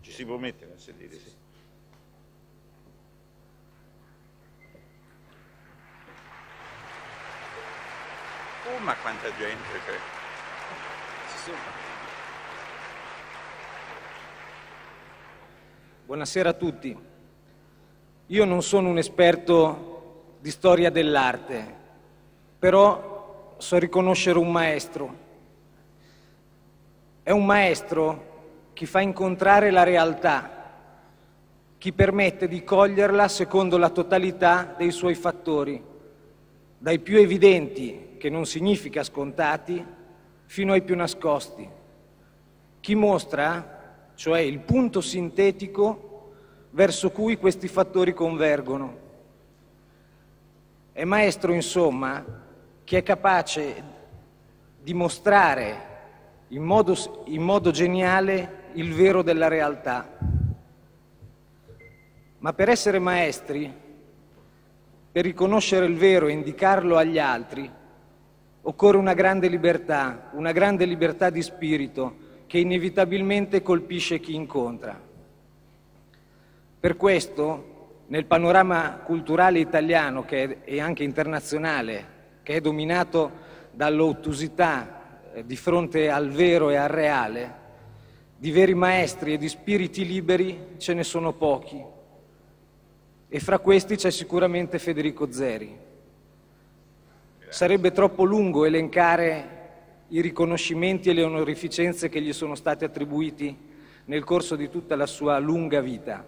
Ci si può mettere a sedere, sì. Oh, ma quanta gente c'è. Buonasera a tutti. Io non sono un esperto di storia dell'arte, però so riconoscere un maestro. È un maestro chi fa incontrare la realtà, chi permette di coglierla secondo la totalità dei suoi fattori, dai più evidenti, che non significa scontati, fino ai più nascosti. Chi mostra, cioè il punto sintetico verso cui questi fattori convergono. È maestro, insomma, che è capace di mostrare in modo, in modo geniale il vero della realtà. Ma per essere maestri, per riconoscere il vero e indicarlo agli altri, occorre una grande libertà, una grande libertà di spirito che inevitabilmente colpisce chi incontra. Per questo, nel panorama culturale italiano che è, e anche internazionale, che è dominato dall'ottusità eh, di fronte al vero e al reale, di veri maestri e di spiriti liberi ce ne sono pochi e fra questi c'è sicuramente Federico Zeri. Sarebbe troppo lungo elencare i riconoscimenti e le onorificenze che gli sono stati attribuiti nel corso di tutta la sua lunga vita.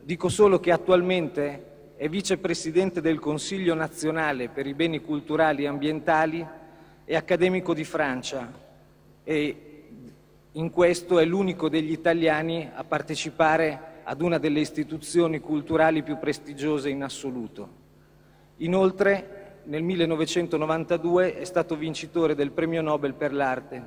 Dico solo che attualmente è vicepresidente del Consiglio nazionale per i beni culturali e ambientali e accademico di Francia e in questo è l'unico degli italiani a partecipare ad una delle istituzioni culturali più prestigiose in assoluto. Inoltre, nel 1992 è stato vincitore del Premio Nobel per l'arte.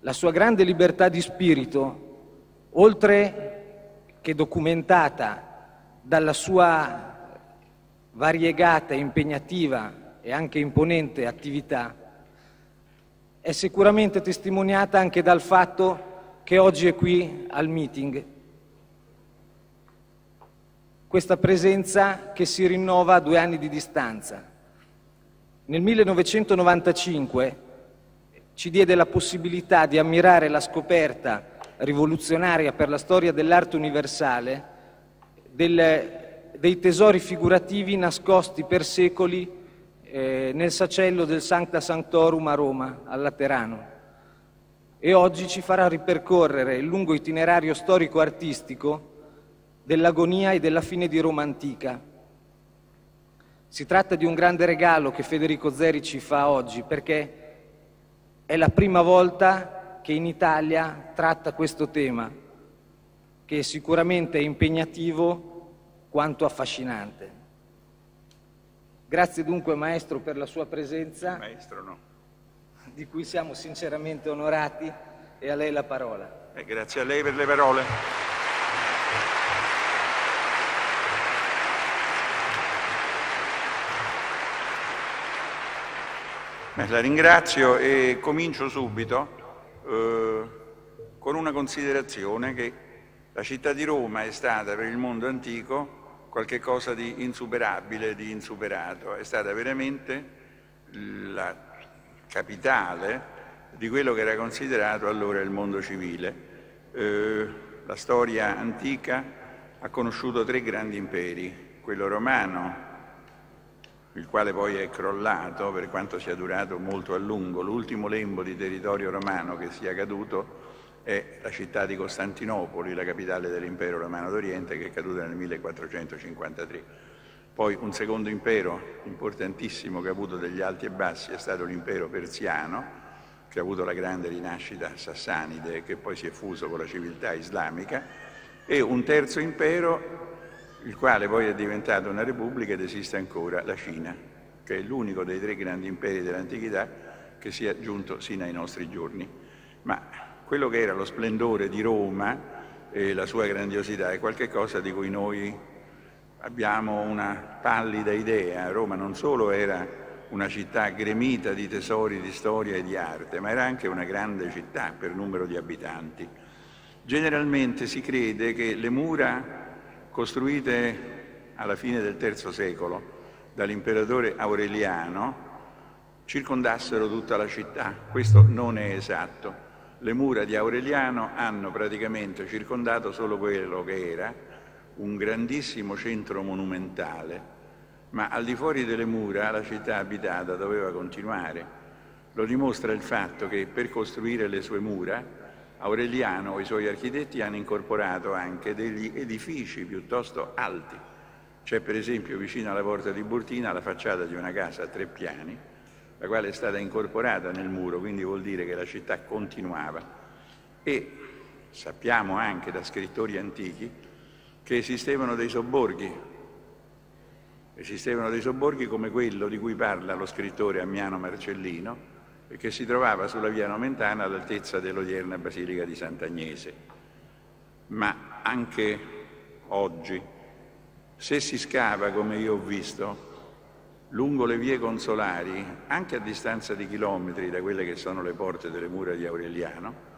La sua grande libertà di spirito, oltre che documentata dalla sua variegata, impegnativa e anche imponente attività, è sicuramente testimoniata anche dal fatto che oggi è qui al meeting. Questa presenza che si rinnova a due anni di distanza. Nel 1995 ci diede la possibilità di ammirare la scoperta rivoluzionaria per la storia dell'arte universale del, dei tesori figurativi nascosti per secoli eh, nel sacello del Sancta Sanctorum a Roma, al Laterano. E oggi ci farà ripercorrere il lungo itinerario storico-artistico dell'agonia e della fine di Roma antica. Si tratta di un grande regalo che Federico Zeri ci fa oggi perché è la prima volta che in Italia tratta questo tema, che sicuramente è impegnativo quanto affascinante. Grazie dunque Maestro per la sua presenza. Maestro no. Di cui siamo sinceramente onorati e a lei la parola. E grazie a lei per le parole. Beh, la ringrazio e comincio subito eh, con una considerazione che la città di Roma è stata per il mondo antico qualche cosa di insuperabile, di insuperato. È stata veramente la capitale di quello che era considerato allora il mondo civile. Eh, la storia antica ha conosciuto tre grandi imperi, quello romano, il quale poi è crollato per quanto sia durato molto a lungo, l'ultimo lembo di territorio romano che sia caduto è la città di Costantinopoli, la capitale dell'impero romano d'Oriente, che è caduta nel 1453. Poi un secondo impero importantissimo che ha avuto degli alti e bassi è stato l'impero persiano, che ha avuto la grande rinascita sassanide che poi si è fuso con la civiltà islamica, e un terzo impero, il quale poi è diventato una repubblica ed esiste ancora, la Cina, che è l'unico dei tre grandi imperi dell'antichità che si è giunto sino ai nostri giorni. Ma quello che era lo splendore di Roma e la sua grandiosità è qualcosa di cui noi abbiamo una pallida idea. Roma non solo era una città gremita di tesori di storia e di arte, ma era anche una grande città per numero di abitanti. Generalmente si crede che le mura costruite alla fine del III secolo dall'imperatore Aureliano circondassero tutta la città. Questo non è esatto. Le mura di Aureliano hanno praticamente circondato solo quello che era un grandissimo centro monumentale, ma al di fuori delle mura la città abitata doveva continuare. Lo dimostra il fatto che per costruire le sue mura Aureliano e i suoi architetti hanno incorporato anche degli edifici piuttosto alti. C'è per esempio vicino alla porta di Burtina la facciata di una casa a tre piani, la quale è stata incorporata nel muro, quindi vuol dire che la città continuava. E sappiamo anche da scrittori antichi che esistevano dei sobborghi, esistevano dei sobborghi come quello di cui parla lo scrittore Ammiano Marcellino, e che si trovava sulla via Nomentana all'altezza dell'odierna Basilica di Sant'Agnese. Ma anche oggi, se si scava, come io ho visto, lungo le vie consolari, anche a distanza di chilometri da quelle che sono le porte delle mura di Aureliano,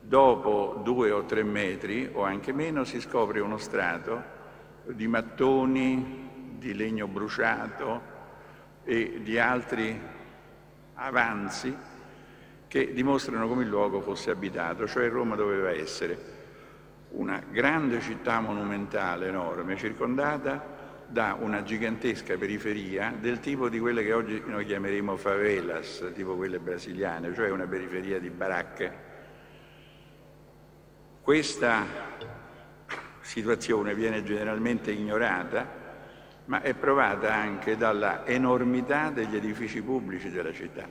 dopo due o tre metri o anche meno si scopre uno strato di mattoni, di legno bruciato e di altri avanzi che dimostrano come il luogo fosse abitato, cioè Roma doveva essere una grande città monumentale enorme, circondata da una gigantesca periferia del tipo di quelle che oggi noi chiameremo favelas, tipo quelle brasiliane, cioè una periferia di baracche. Questa situazione viene generalmente ignorata ma è provata anche dalla enormità degli edifici pubblici della città.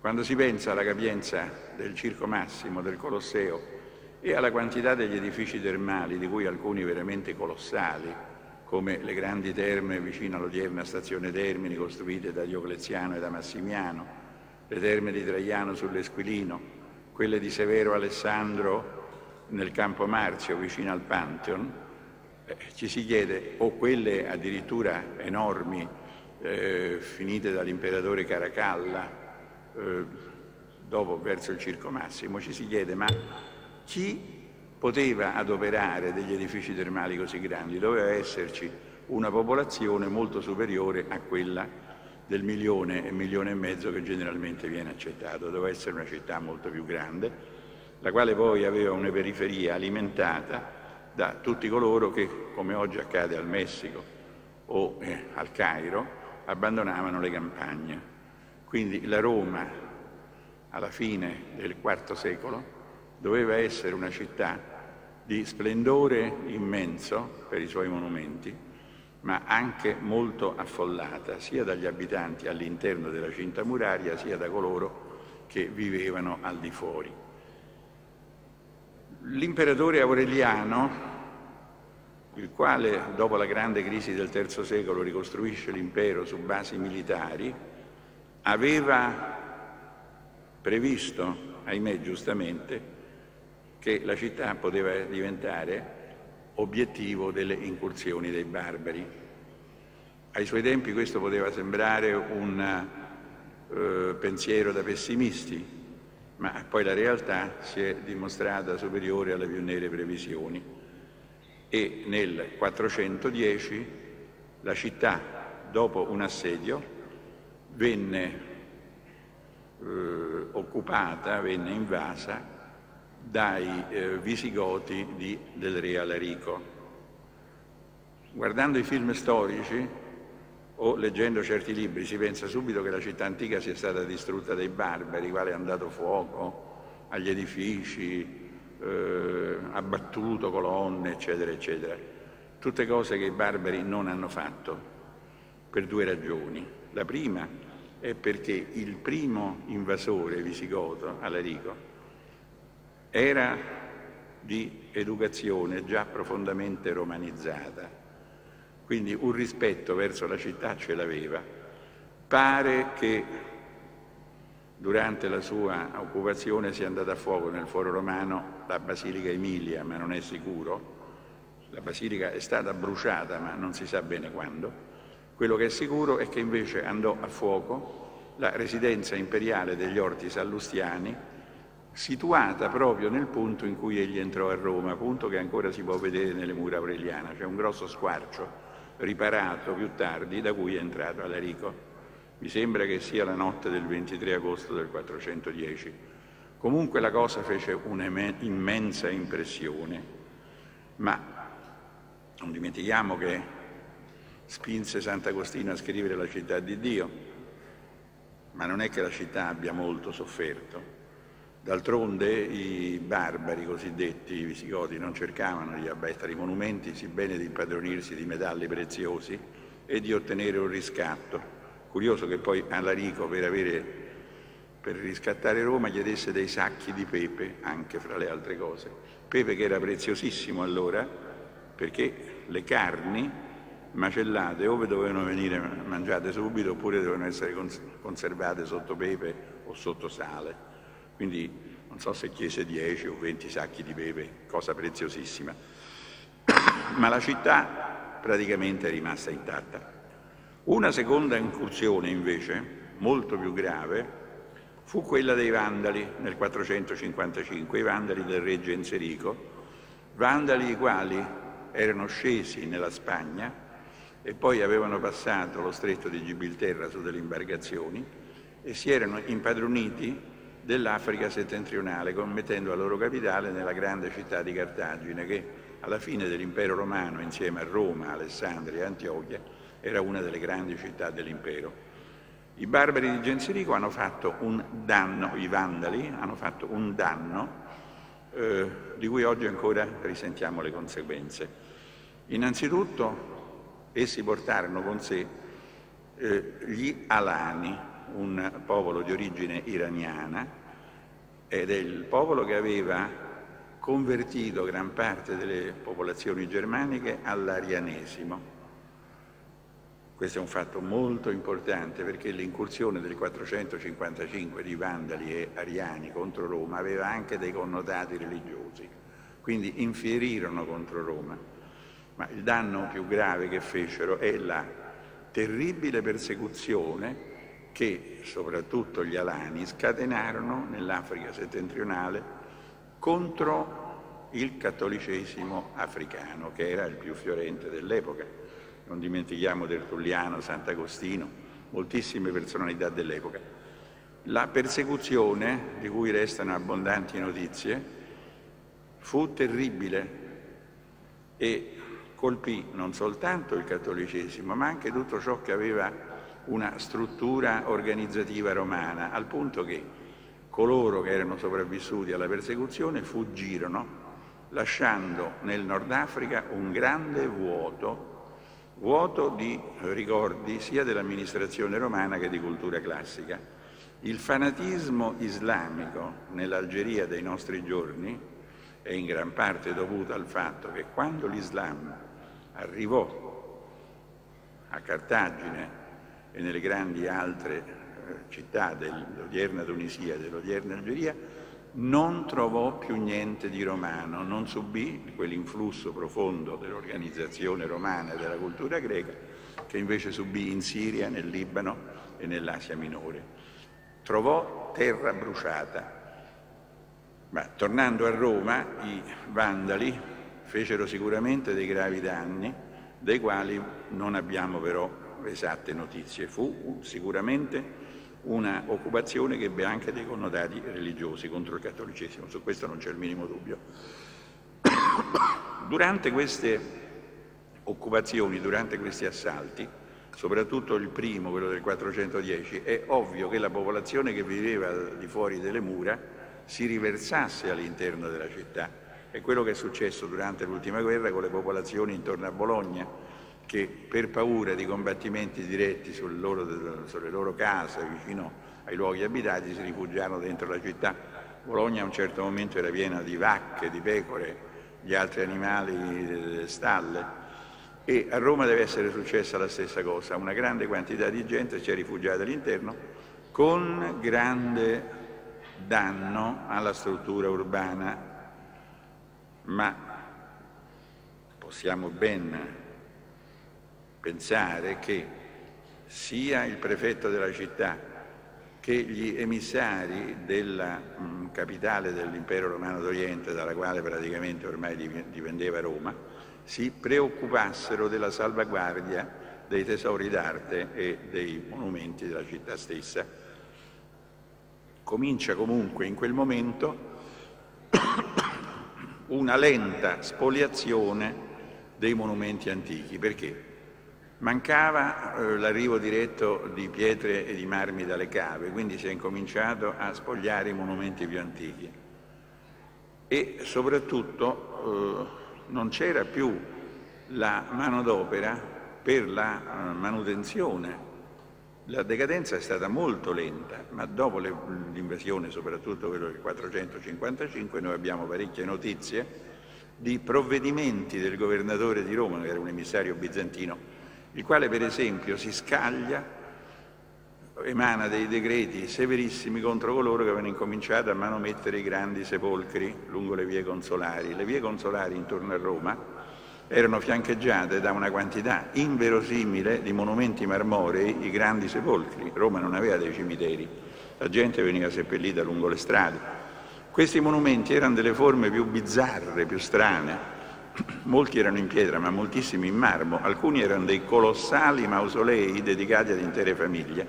Quando si pensa alla capienza del Circo Massimo, del Colosseo e alla quantità degli edifici termali, di cui alcuni veramente colossali, come le grandi terme vicino all'odierna stazione Termini costruite da Diocleziano e da Massimiano, le terme di Traiano sull'Esquilino, quelle di Severo Alessandro nel Campo Marzio vicino al Pantheon, eh, ci si chiede, o quelle addirittura enormi, eh, finite dall'imperatore Caracalla, eh, dopo verso il Circo Massimo, ci si chiede ma chi poteva adoperare degli edifici termali così grandi? Doveva esserci una popolazione molto superiore a quella del milione e milione e mezzo che generalmente viene accettato. Doveva essere una città molto più grande, la quale poi aveva una periferia alimentata da tutti coloro che, come oggi accade al Messico o eh, al Cairo, abbandonavano le campagne. Quindi la Roma, alla fine del IV secolo, doveva essere una città di splendore immenso per i suoi monumenti, ma anche molto affollata, sia dagli abitanti all'interno della cinta muraria, sia da coloro che vivevano al di fuori. L'imperatore Aureliano, il quale dopo la grande crisi del III secolo ricostruisce l'impero su basi militari, aveva previsto, ahimè giustamente, che la città poteva diventare obiettivo delle incursioni dei barbari. Ai suoi tempi questo poteva sembrare un uh, pensiero da pessimisti, ma poi la realtà si è dimostrata superiore alle più nere previsioni e nel 410 la città, dopo un assedio, venne eh, occupata, venne invasa dai eh, visigoti di, del re Alarico. Guardando i film storici o leggendo certi libri si pensa subito che la città antica sia stata distrutta dai barbari, quale hanno dato fuoco agli edifici, eh, abbattuto colonne, eccetera, eccetera. Tutte cose che i barbari non hanno fatto per due ragioni. La prima è perché il primo invasore visigoto, Alarico, era di educazione già profondamente romanizzata quindi un rispetto verso la città ce l'aveva. Pare che durante la sua occupazione sia andata a fuoco nel foro romano la Basilica Emilia, ma non è sicuro. la basilica è stata bruciata ma non si sa bene quando. Quello che è sicuro è che invece andò a fuoco la residenza imperiale degli Orti Sallustiani, situata proprio nel punto in cui egli entrò a Roma, punto che ancora si può vedere nelle mura aureliane. C'è un grosso squarcio riparato più tardi da cui è entrato Alarico. Mi sembra che sia la notte del 23 agosto del 410. Comunque la cosa fece un'immensa impressione, ma non dimentichiamo che spinse Sant'Agostino a scrivere la città di Dio, ma non è che la città abbia molto sofferto. D'altronde i barbari cosiddetti, i visigoti, non cercavano di abbattere i monumenti, sebbene di impadronirsi di metalli preziosi e di ottenere un riscatto. Curioso che poi Alarico per, avere, per riscattare Roma chiedesse dei sacchi di pepe, anche fra le altre cose. Pepe che era preziosissimo allora, perché le carni macellate ove dovevano venire mangiate subito oppure dovevano essere conservate sotto pepe o sotto sale. Quindi non so se chiese 10 o 20 sacchi di pepe, cosa preziosissima. Ma la città praticamente è rimasta intatta. Una seconda incursione invece, molto più grave, fu quella dei Vandali nel 455, i Vandali del re Genserico, Vandali i quali erano scesi nella Spagna e poi avevano passato lo stretto di Gibilterra su delle imbarcazioni e si erano impadroniti dell'Africa settentrionale, commettendo la loro capitale nella grande città di Cartagine, che alla fine dell'impero romano, insieme a Roma, Alessandria e Antiochia, era una delle grandi città dell'impero. I barbari di Genserico hanno fatto un danno, i vandali hanno fatto un danno eh, di cui oggi ancora risentiamo le conseguenze. Innanzitutto essi portarono con sé eh, gli Alani, un popolo di origine iraniana, ed è il popolo che aveva convertito gran parte delle popolazioni germaniche all'arianesimo. Questo è un fatto molto importante perché l'incursione del 455 di Vandali e Ariani contro Roma aveva anche dei connotati religiosi, quindi infierirono contro Roma. Ma il danno più grave che fecero è la terribile persecuzione che soprattutto gli Alani scatenarono nell'Africa settentrionale contro il cattolicesimo africano, che era il più fiorente dell'epoca non dimentichiamo Tertulliano, Sant'Agostino, moltissime personalità dell'epoca. La persecuzione, di cui restano abbondanti notizie, fu terribile e colpì non soltanto il cattolicesimo, ma anche tutto ciò che aveva una struttura organizzativa romana, al punto che coloro che erano sopravvissuti alla persecuzione fuggirono, lasciando nel Nord Africa un grande vuoto vuoto di ricordi sia dell'amministrazione romana che di cultura classica. Il fanatismo islamico nell'Algeria dei nostri giorni è in gran parte dovuto al fatto che quando l'Islam arrivò a Cartagine e nelle grandi altre eh, città dell'odierna Tunisia e dell'odierna Algeria, non trovò più niente di romano, non subì quell'influsso profondo dell'organizzazione romana e della cultura greca che invece subì in Siria, nel Libano e nell'Asia minore. Trovò terra bruciata. Ma tornando a Roma, i vandali fecero sicuramente dei gravi danni, dei quali non abbiamo però esatte notizie. Fu sicuramente una occupazione che ebbe anche dei connotati religiosi contro il cattolicesimo, su questo non c'è il minimo dubbio. Durante queste occupazioni, durante questi assalti, soprattutto il primo, quello del 410, è ovvio che la popolazione che viveva di fuori delle mura si riversasse all'interno della città. È quello che è successo durante l'ultima guerra con le popolazioni intorno a Bologna, che per paura di combattimenti diretti sulle loro, sulle loro case, vicino ai luoghi abitati, si rifugiarono dentro la città. Bologna a un certo momento era piena di vacche, di pecore, di altri animali, di stalle e a Roma deve essere successa la stessa cosa. Una grande quantità di gente si è rifugiata all'interno con grande danno alla struttura urbana, ma possiamo ben pensare che sia il prefetto della città che gli emissari della mh, mm, capitale dell'impero romano d'Oriente, dalla quale praticamente ormai dipendeva Roma, si preoccupassero della salvaguardia dei tesori d'arte e dei monumenti della città stessa. Comincia comunque in quel momento una lenta spoliazione dei monumenti antichi. Perché? Mancava eh, l'arrivo diretto di pietre e di marmi dalle cave, quindi si è incominciato a spogliare i monumenti più antichi. E soprattutto eh, non c'era più la manodopera per la eh, manutenzione. La decadenza è stata molto lenta, ma dopo l'invasione, soprattutto quello del 455, noi abbiamo parecchie notizie di provvedimenti del governatore di Roma, che era un emissario bizantino, il quale per esempio si scaglia, emana dei decreti severissimi contro coloro che avevano incominciato a manomettere i grandi sepolcri lungo le vie consolari. Le vie consolari intorno a Roma erano fiancheggiate da una quantità inverosimile di monumenti marmorei, i grandi sepolcri. Roma non aveva dei cimiteri, la gente veniva seppellita lungo le strade. Questi monumenti erano delle forme più bizzarre, più strane. Molti erano in pietra, ma moltissimi in marmo. Alcuni erano dei colossali mausolei dedicati ad intere famiglie.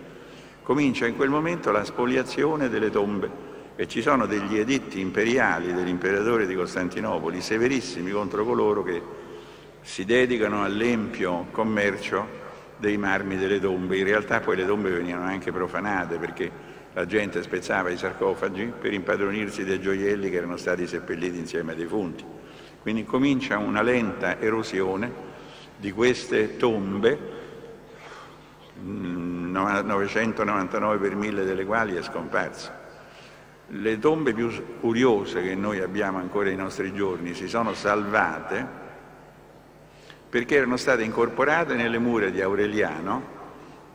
Comincia in quel momento la spoliazione delle tombe e ci sono degli editti imperiali dell'imperatore di Costantinopoli severissimi contro coloro che si dedicano all'empio commercio dei marmi delle tombe. In realtà poi le tombe venivano anche profanate perché la gente spezzava i sarcofagi per impadronirsi dei gioielli che erano stati seppelliti insieme ai defunti. Quindi comincia una lenta erosione di queste tombe, 999 per mille delle quali è scomparsa. Le tombe più curiose che noi abbiamo ancora ai nostri giorni si sono salvate perché erano state incorporate nelle mura di Aureliano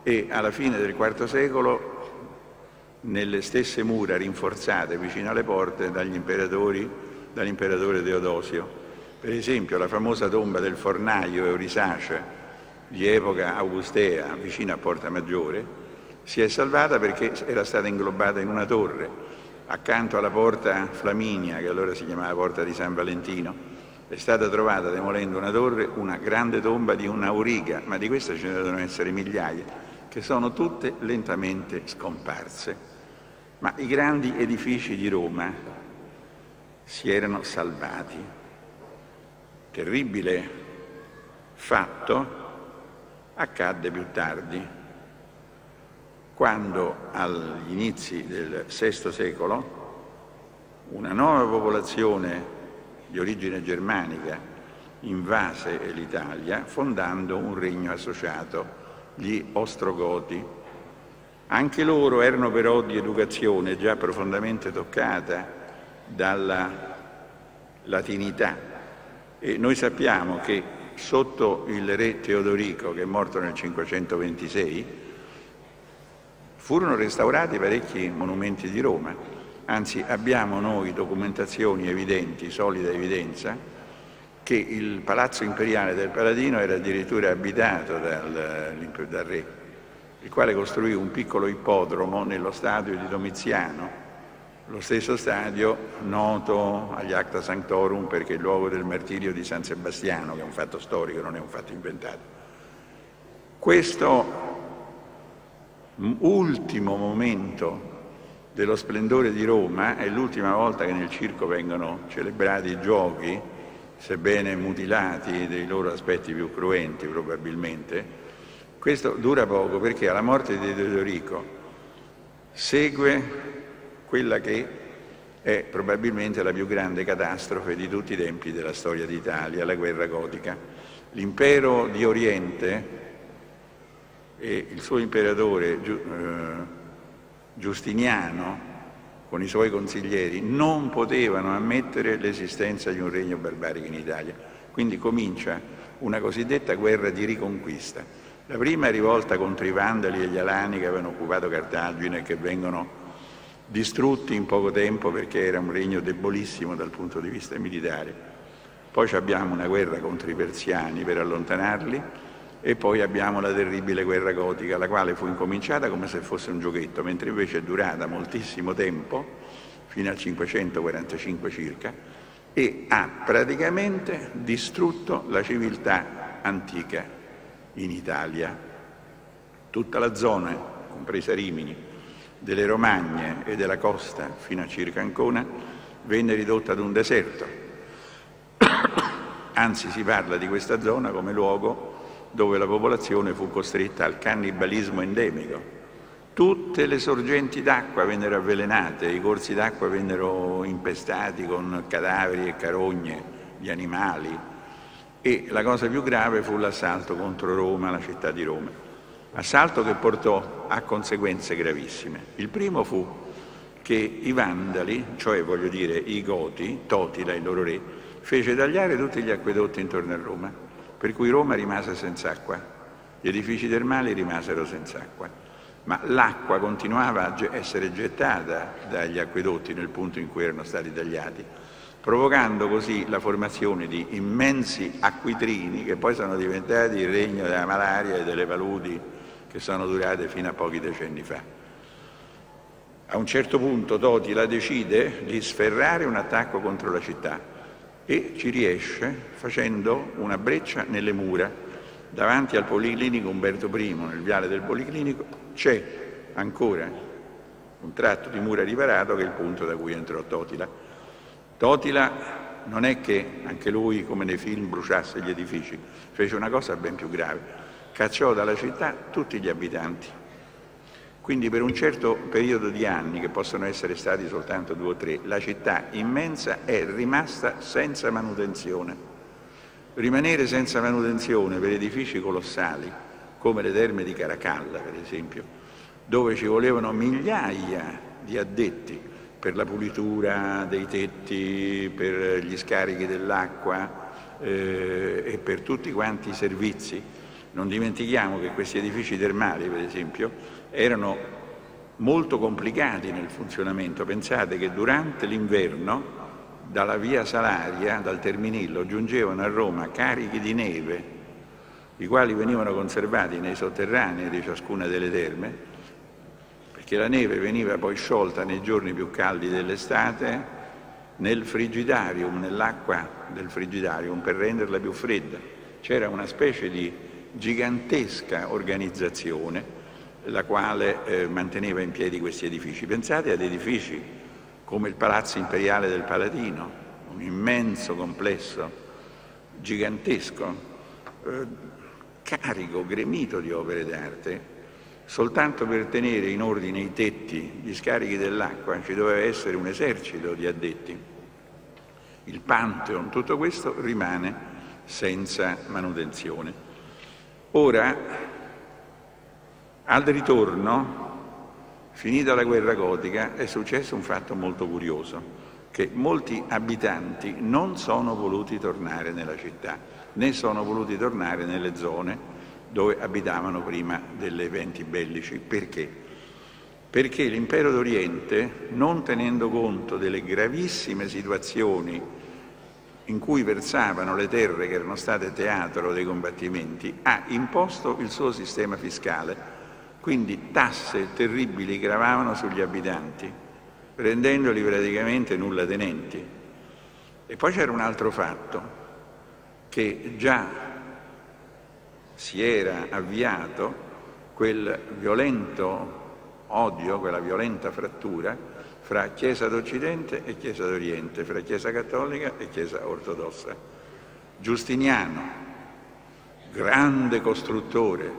e alla fine del IV secolo nelle stesse mura rinforzate vicino alle porte dagli imperatori, dall'imperatore Teodosio. Per esempio la famosa tomba del fornaio Eurisace di epoca augustea vicino a Porta Maggiore si è salvata perché era stata inglobata in una torre accanto alla porta Flaminia, che allora si chiamava Porta di San Valentino. È stata trovata, demolendo una torre, una grande tomba di un'auriga, ma di queste ce ne devono essere migliaia, che sono tutte lentamente scomparse. Ma i grandi edifici di Roma si erano salvati. Terribile fatto accadde più tardi, quando agli inizi del VI secolo una nuova popolazione di origine germanica invase l'Italia fondando un regno associato, gli Ostrogoti, anche loro erano però di educazione già profondamente toccata dalla latinità. E noi sappiamo che sotto il re Teodorico, che è morto nel 526, furono restaurati parecchi monumenti di Roma, anzi abbiamo noi documentazioni evidenti, solida evidenza, che il palazzo imperiale del Paladino era addirittura abitato dal, dal re il quale costruì un piccolo ippodromo nello stadio di Domiziano, lo stesso stadio noto agli Acta Sanctorum perché è il luogo del martirio di San Sebastiano, che è un fatto storico, non è un fatto inventato. Questo ultimo momento dello splendore di Roma è l'ultima volta che nel circo vengono celebrati i giochi, sebbene mutilati dei loro aspetti più cruenti probabilmente, questo dura poco perché alla morte di Teodorico segue quella che è probabilmente la più grande catastrofe di tutti i tempi della storia d'Italia, la guerra gotica. L'impero di Oriente e il suo imperatore eh, Giustiniano con i suoi consiglieri non potevano ammettere l'esistenza di un regno barbarico in Italia. Quindi comincia una cosiddetta guerra di riconquista la prima rivolta contro i Vandali e gli Alani che avevano occupato Cartagine e che vengono distrutti in poco tempo perché era un regno debolissimo dal punto di vista militare. Poi abbiamo una guerra contro i persiani per allontanarli e poi abbiamo la terribile guerra gotica, la quale fu incominciata come se fosse un giochetto, mentre invece è durata moltissimo tempo, fino al 545 circa, e ha praticamente distrutto la civiltà antica in Italia. Tutta la zona, compresa Rimini, delle Romagne e della costa fino a circa Ancona, venne ridotta ad un deserto. Anzi si parla di questa zona come luogo dove la popolazione fu costretta al cannibalismo endemico. Tutte le sorgenti d'acqua vennero avvelenate, i corsi d'acqua vennero impestati con cadaveri e carogne di animali e la cosa più grave fu l'assalto contro Roma, la città di Roma. Assalto che portò a conseguenze gravissime. Il primo fu che i vandali, cioè voglio dire i Goti, Totila il loro re, fece tagliare tutti gli acquedotti intorno a Roma per cui Roma rimase senza acqua, gli edifici termali rimasero senza acqua, ma l'acqua continuava a essere gettata dagli acquedotti nel punto in cui erano stati tagliati, provocando così la formazione di immensi acquitrini che poi sono diventati il regno della malaria e delle paludi che sono durate fino a pochi decenni fa. A un certo punto Totila decide di sferrare un attacco contro la città e ci riesce facendo una breccia nelle mura davanti al Policlinico Umberto I, nel viale del Policlinico, c'è ancora un tratto di mura riparato che è il punto da cui entrò Totila. Totila non è che anche lui, come nei film, bruciasse gli edifici, fece una cosa ben più grave, cacciò dalla città tutti gli abitanti quindi per un certo periodo di anni, che possono essere stati soltanto due o tre, la città immensa è rimasta senza manutenzione. Rimanere senza manutenzione per edifici colossali, come le terme di Caracalla per esempio, dove ci volevano migliaia di addetti per la pulitura dei tetti, per gli scarichi dell'acqua eh, e per tutti quanti i servizi. Non dimentichiamo che questi edifici termali, per esempio, erano molto complicati nel funzionamento. Pensate che durante l'inverno dalla via Salaria, dal Terminillo, giungevano a Roma carichi di neve, i quali venivano conservati nei sotterranei di ciascuna delle terme, perché la neve veniva poi sciolta nei giorni più caldi dell'estate nel frigidarium, nell'acqua del frigidarium, per renderla più fredda. C'era una specie di gigantesca organizzazione la quale eh, manteneva in piedi questi edifici. Pensate ad edifici come il Palazzo Imperiale del Palatino, un immenso complesso gigantesco, eh, carico, gremito di opere d'arte, soltanto per tenere in ordine i tetti, gli scarichi dell'acqua, ci doveva essere un esercito di addetti. Il Pantheon, tutto questo rimane senza manutenzione. Ora al ritorno, finita la guerra gotica, è successo un fatto molto curioso, che molti abitanti non sono voluti tornare nella città, né sono voluti tornare nelle zone dove abitavano prima degli eventi bellici. Perché? Perché l'impero d'Oriente, non tenendo conto delle gravissime situazioni in cui versavano le terre che erano state teatro dei combattimenti, ha imposto il suo sistema fiscale quindi tasse terribili gravavano sugli abitanti, rendendoli praticamente nulla tenenti. E poi c'era un altro fatto, che già si era avviato quel violento odio, quella violenta frattura fra Chiesa d'Occidente e Chiesa d'Oriente, fra Chiesa Cattolica e Chiesa Ortodossa. Giustiniano, grande costruttore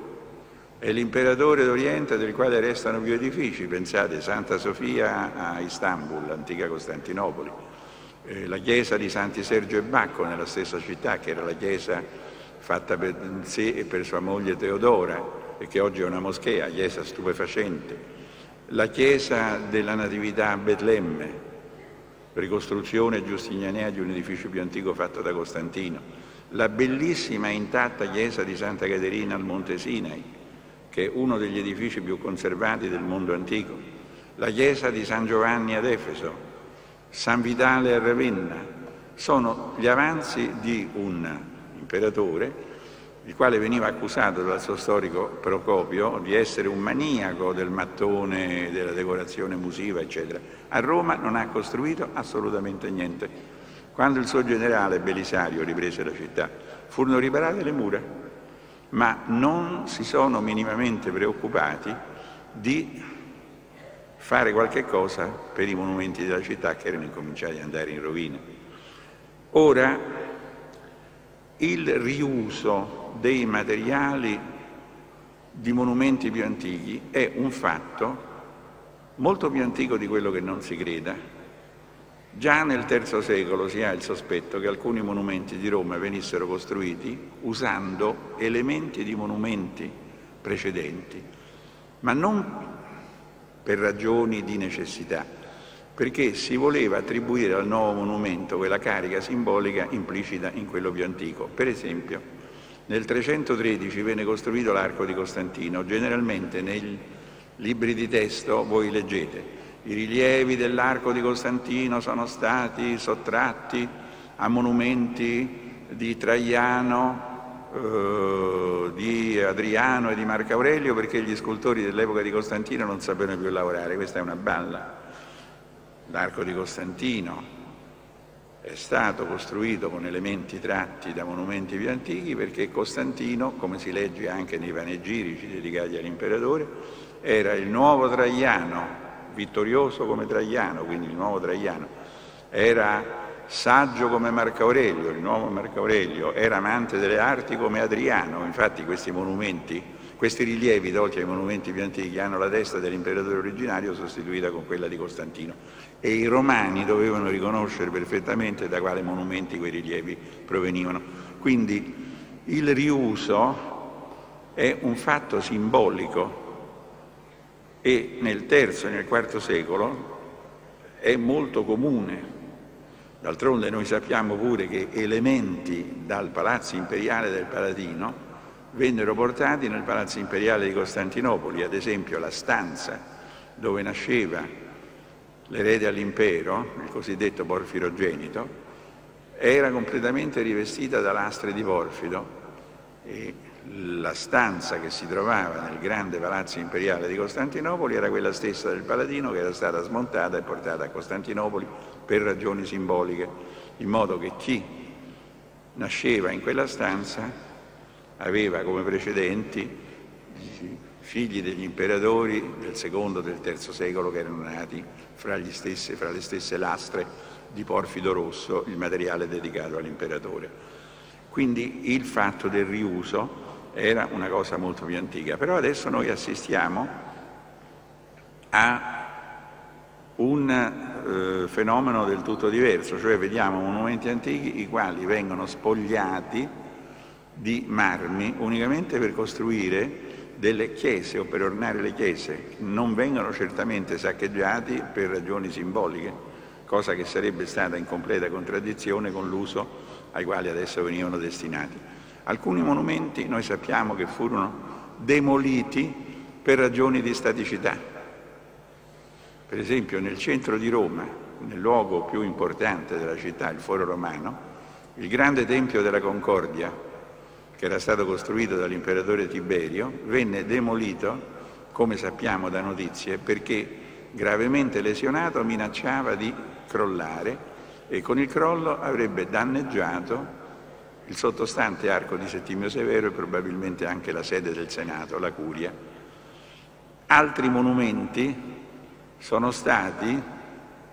è l'imperatore d'Oriente del quale restano più edifici, pensate, Santa Sofia a Istanbul, antica Costantinopoli, eh, la chiesa di Santi Sergio e Bacco nella stessa città, che era la chiesa fatta per sé e per sua moglie Teodora e che oggi è una moschea, chiesa stupefacente, la chiesa della Natività a Betlemme, ricostruzione giustinianea di un edificio più antico fatto da Costantino, la bellissima e intatta chiesa di Santa Caterina al Monte Sinai, che è uno degli edifici più conservati del mondo antico, la chiesa di San Giovanni ad Efeso, San Vitale a Ravenna, sono gli avanzi di un imperatore il quale veniva accusato dal suo storico Procopio di essere un maniaco del mattone, della decorazione musiva, eccetera. A Roma non ha costruito assolutamente niente. Quando il suo generale Belisario riprese la città, furono riparate le mura, ma non si sono minimamente preoccupati di fare qualche cosa per i monumenti della città che erano incominciati ad andare in rovina. Ora, il riuso dei materiali di monumenti più antichi è un fatto molto più antico di quello che non si creda. Già nel III secolo si ha il sospetto che alcuni monumenti di Roma venissero costruiti usando elementi di monumenti precedenti, ma non per ragioni di necessità, perché si voleva attribuire al nuovo monumento quella carica simbolica implicita in quello più antico. Per esempio, nel 313 venne costruito l'arco di Costantino, generalmente nei libri di testo voi leggete i rilievi dell'arco di Costantino sono stati sottratti a monumenti di Traiano, eh, di Adriano e di Marco Aurelio perché gli scultori dell'epoca di Costantino non sapevano più lavorare, questa è una balla. L'arco di Costantino è stato costruito con elementi tratti da monumenti più antichi perché Costantino, come si legge anche nei panegirici dedicati all'imperatore, era il nuovo Traiano, vittorioso come Traiano, quindi il nuovo Traiano, era saggio come Marco Aurelio, il nuovo Marco Aurelio, era amante delle arti come Adriano, infatti questi monumenti, questi rilievi tolti ai monumenti più antichi hanno la testa dell'imperatore originario sostituita con quella di Costantino e i romani dovevano riconoscere perfettamente da quali monumenti quei rilievi provenivano. Quindi il riuso è un fatto simbolico e nel III e nel IV secolo è molto comune D'altronde noi sappiamo pure che elementi dal Palazzo Imperiale del Palatino vennero portati nel Palazzo Imperiale di Costantinopoli, ad esempio la stanza dove nasceva l'erede all'impero, il cosiddetto porfirogenito, era completamente rivestita da lastre di porfido e la stanza che si trovava nel grande palazzo imperiale di Costantinopoli era quella stessa del Palatino che era stata smontata e portata a Costantinopoli per ragioni simboliche, in modo che chi nasceva in quella stanza aveva come precedenti figli degli imperatori del secondo e del terzo secolo che erano nati fra, stesse, fra le stesse lastre di porfido rosso, il materiale dedicato all'imperatore. Quindi il fatto del riuso era una cosa molto più antica, però adesso noi assistiamo a un eh, fenomeno del tutto diverso, cioè vediamo monumenti antichi i quali vengono spogliati di marmi unicamente per costruire delle chiese o per ornare le chiese, non vengono certamente saccheggiati per ragioni simboliche, cosa che sarebbe stata in completa contraddizione con l'uso ai quali adesso venivano destinati. Alcuni monumenti noi sappiamo che furono demoliti per ragioni di staticità, per esempio nel centro di Roma, nel luogo più importante della città, il Foro Romano, il grande Tempio della Concordia, che era stato costruito dall'imperatore Tiberio, venne demolito, come sappiamo da notizie, perché gravemente lesionato minacciava di crollare e con il crollo avrebbe danneggiato il sottostante arco di Settimio Severo e probabilmente anche la sede del Senato, la Curia. Altri monumenti sono stati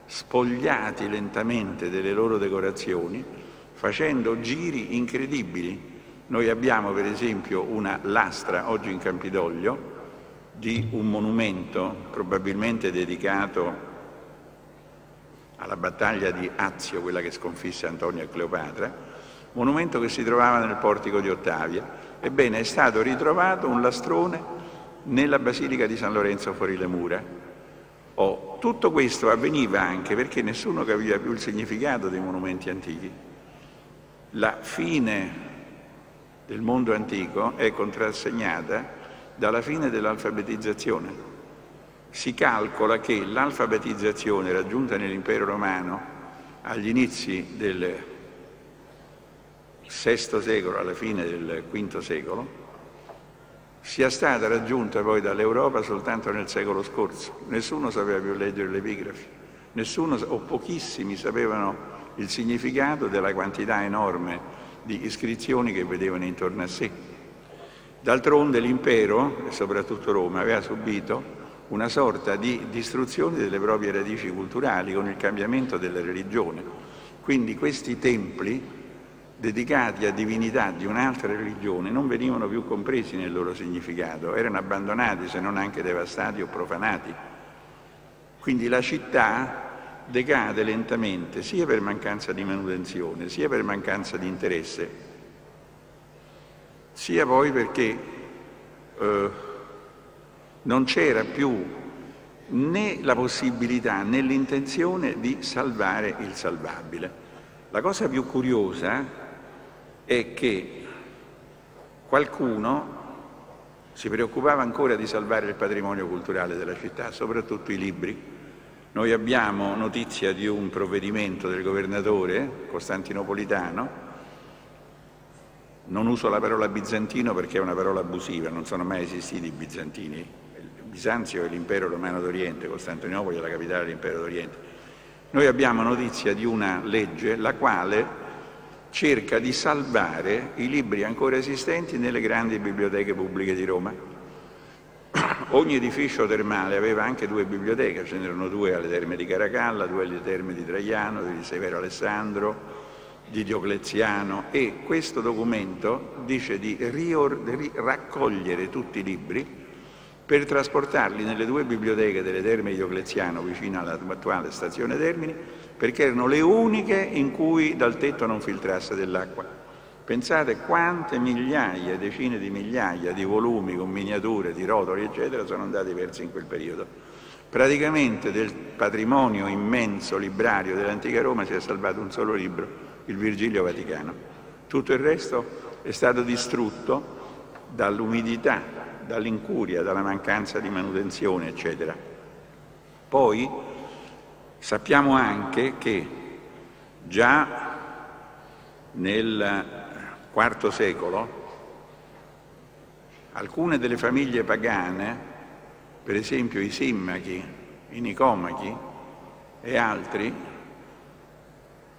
spogliati lentamente delle loro decorazioni facendo giri incredibili. Noi abbiamo per esempio una lastra oggi in Campidoglio di un monumento probabilmente dedicato alla battaglia di Azio, quella che sconfisse Antonio e Cleopatra, monumento che si trovava nel portico di Ottavia. Ebbene, è stato ritrovato un lastrone nella Basilica di San Lorenzo fuori le mura Oh, tutto questo avveniva anche perché nessuno capiva più il significato dei monumenti antichi. La fine del mondo antico è contrassegnata dalla fine dell'alfabetizzazione. Si calcola che l'alfabetizzazione raggiunta nell'impero romano agli inizi del VI secolo, alla fine del V secolo, sia stata raggiunta poi dall'Europa soltanto nel secolo scorso. Nessuno sapeva più leggere le epigrafi, nessuno o pochissimi sapevano il significato della quantità enorme di iscrizioni che vedevano intorno a sé. D'altronde l'impero, e soprattutto Roma, aveva subito una sorta di distruzione delle proprie radici culturali con il cambiamento della religione. Quindi questi templi dedicati a divinità di un'altra religione non venivano più compresi nel loro significato, erano abbandonati se non anche devastati o profanati. Quindi la città decade lentamente sia per mancanza di manutenzione, sia per mancanza di interesse, sia poi perché eh, non c'era più né la possibilità né l'intenzione di salvare il salvabile. La cosa più curiosa è che qualcuno si preoccupava ancora di salvare il patrimonio culturale della città, soprattutto i libri, noi abbiamo notizia di un provvedimento del governatore costantinopolitano, non uso la parola bizantino perché è una parola abusiva, non sono mai esistiti i bizantini. Bisanzio è l'impero romano d'Oriente, Costantinopoli è la capitale dell'impero d'Oriente. Noi abbiamo notizia di una legge la quale cerca di salvare i libri ancora esistenti nelle grandi biblioteche pubbliche di Roma Ogni edificio termale aveva anche due biblioteche, ce n'erano due alle terme di Caracalla, due alle terme di Traiano, di Severo Alessandro, di Diocleziano e questo documento dice di, raccogliere tutti i libri per trasportarli nelle due biblioteche delle terme di Diocleziano vicino all'attuale stazione Termini perché erano le uniche in cui dal tetto non filtrasse dell'acqua. Pensate quante migliaia, decine di migliaia di volumi con miniature, di rotoli, eccetera, sono andati persi in quel periodo. Praticamente del patrimonio immenso librario dell'antica Roma si è salvato un solo libro, il Virgilio Vaticano. Tutto il resto è stato distrutto dall'umidità, dall'incuria, dalla mancanza di manutenzione, eccetera. Poi sappiamo anche che già nel IV secolo, alcune delle famiglie pagane, per esempio i Simmachi, i Nicomachi e altri,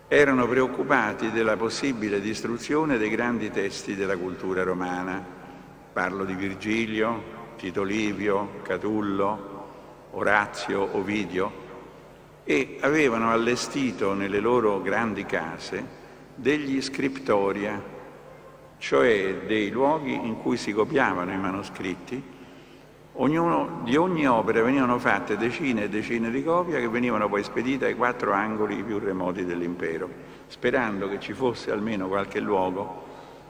erano preoccupati della possibile distruzione dei grandi testi della cultura romana. Parlo di Virgilio, Tito Livio, Catullo, Orazio, Ovidio, e avevano allestito nelle loro grandi case degli scriptoria cioè dei luoghi in cui si copiavano i manoscritti. Ognuno, di ogni opera venivano fatte decine e decine di copie che venivano poi spedite ai quattro angoli più remoti dell'impero, sperando che ci fosse almeno qualche luogo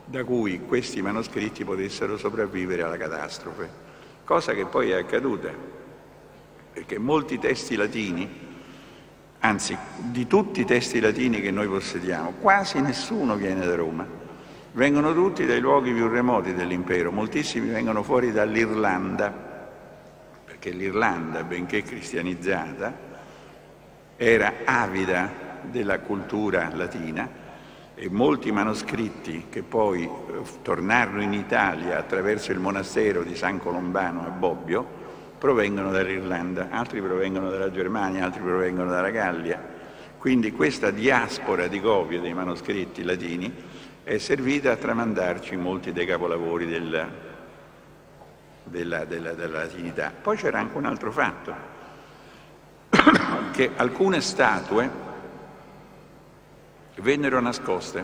da cui questi manoscritti potessero sopravvivere alla catastrofe, cosa che poi è accaduta, perché molti testi latini, anzi di tutti i testi latini che noi possediamo, quasi nessuno viene da Roma vengono tutti dai luoghi più remoti dell'impero, moltissimi vengono fuori dall'Irlanda, perché l'Irlanda, benché cristianizzata, era avida della cultura latina e molti manoscritti che poi eh, tornarono in Italia attraverso il monastero di San Colombano a Bobbio provengono dall'Irlanda, altri provengono dalla Germania, altri provengono dalla Gallia. Quindi questa diaspora di copie dei manoscritti latini è servita a tramandarci molti dei capolavori del, della, della, della latinità. Poi c'era anche un altro fatto, che alcune statue vennero nascoste.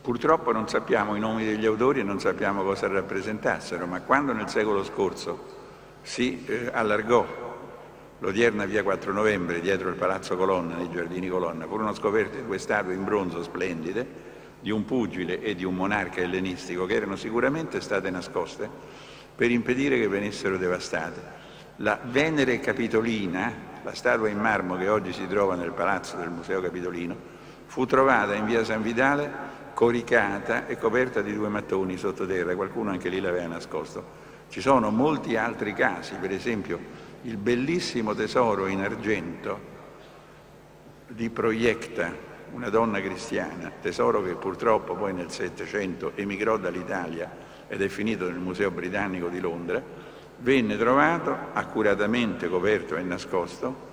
Purtroppo non sappiamo i nomi degli autori e non sappiamo cosa rappresentassero, ma quando nel secolo scorso si eh, allargò l'odierna via 4 novembre dietro il Palazzo Colonna, nei giardini Colonna, furono scoperte due statue in bronzo splendide di un pugile e di un monarca ellenistico che erano sicuramente state nascoste per impedire che venissero devastate. La Venere Capitolina, la statua in marmo che oggi si trova nel palazzo del Museo Capitolino, fu trovata in via San Vitale coricata e coperta di due mattoni sottoterra, qualcuno anche lì l'aveva nascosto. Ci sono molti altri casi, per esempio il bellissimo tesoro in argento di Proiecta una donna cristiana, tesoro che purtroppo poi nel Settecento emigrò dall'Italia ed è finito nel Museo Britannico di Londra, venne trovato accuratamente coperto e nascosto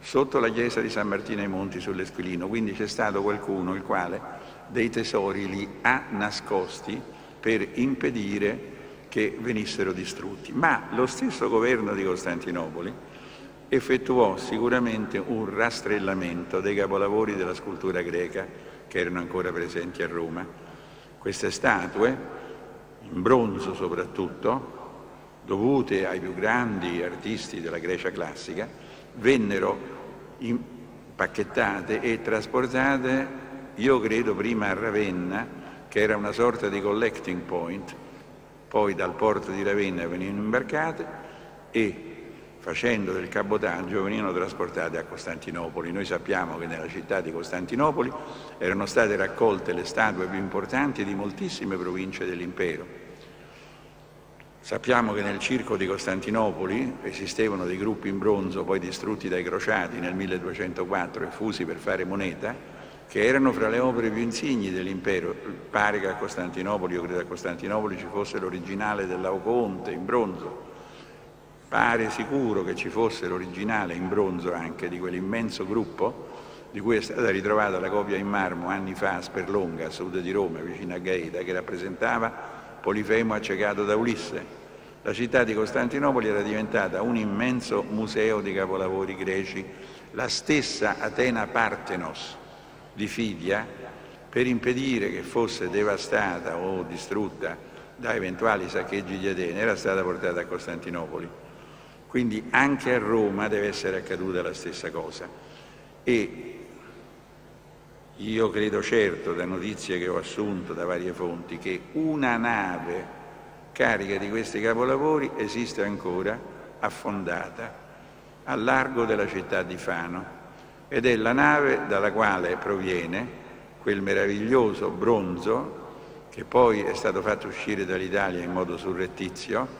sotto la chiesa di San Martino ai Monti sull'Esquilino, quindi c'è stato qualcuno il quale dei tesori li ha nascosti per impedire che venissero distrutti. Ma lo stesso governo di Costantinopoli effettuò sicuramente un rastrellamento dei capolavori della scultura greca che erano ancora presenti a Roma. Queste statue, in bronzo soprattutto, dovute ai più grandi artisti della Grecia classica, vennero impacchettate e trasportate, io credo prima a Ravenna, che era una sorta di collecting point, poi dal porto di Ravenna venivano imbarcate e facendo del cabotaggio venivano trasportate a Costantinopoli. Noi sappiamo che nella città di Costantinopoli erano state raccolte le statue più importanti di moltissime province dell'impero Sappiamo che nel circo di Costantinopoli esistevano dei gruppi in bronzo poi distrutti dai crociati nel 1204 e fusi per fare moneta, che erano fra le opere più insigni dell'impero. Pare che a Costantinopoli, io credo a Costantinopoli ci fosse l'originale dell'Auconte in bronzo. Pare sicuro che ci fosse l'originale in bronzo anche di quell'immenso gruppo di cui è stata ritrovata la copia in marmo anni fa a Sperlonga, a sud di Roma, vicino a Gaeta, che rappresentava Polifemo accecato da Ulisse. La città di Costantinopoli era diventata un immenso museo di capolavori greci, la stessa Atena Partenos di Fidia, per impedire che fosse devastata o distrutta da eventuali saccheggi di Atene, era stata portata a Costantinopoli. Quindi anche a Roma deve essere accaduta la stessa cosa. E io credo certo, da notizie che ho assunto da varie fonti, che una nave carica di questi capolavori esiste ancora affondata a largo della città di Fano ed è la nave dalla quale proviene quel meraviglioso bronzo che poi è stato fatto uscire dall'Italia in modo surrettizio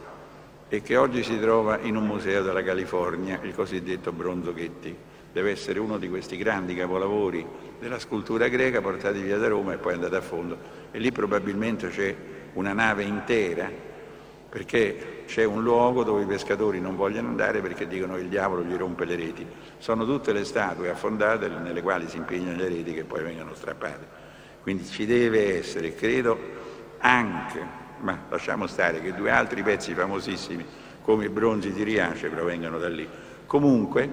e che oggi si trova in un museo della California, il cosiddetto Bronzo Ghetti deve essere uno di questi grandi capolavori della scultura greca portati via da Roma e poi andati a fondo. E lì probabilmente c'è una nave intera perché c'è un luogo dove i pescatori non vogliono andare perché dicono che il diavolo gli rompe le reti. Sono tutte le statue affondate nelle quali si impegnano le reti che poi vengono strappate. Quindi ci deve essere, credo, anche, ma lasciamo stare che due altri pezzi famosissimi come i bronzi di Riace provengano da lì. Comunque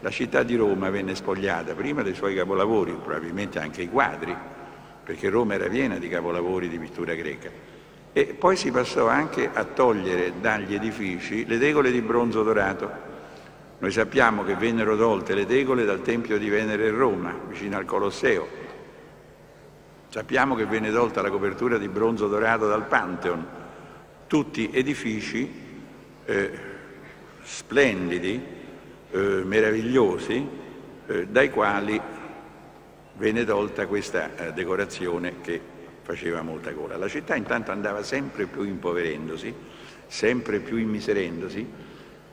la città di Roma venne spogliata prima dei suoi capolavori, probabilmente anche i quadri, perché Roma era piena di capolavori di pittura greca. E poi si passò anche a togliere dagli edifici le tegole di bronzo dorato. Noi sappiamo che vennero tolte le tegole dal Tempio di Venere a Roma, vicino al Colosseo. Sappiamo che venne tolta la copertura di bronzo dorato dal Pantheon. Tutti edifici eh, splendidi, eh, meravigliosi eh, dai quali venne tolta questa eh, decorazione che faceva molta gola. La città intanto andava sempre più impoverendosi, sempre più immiserendosi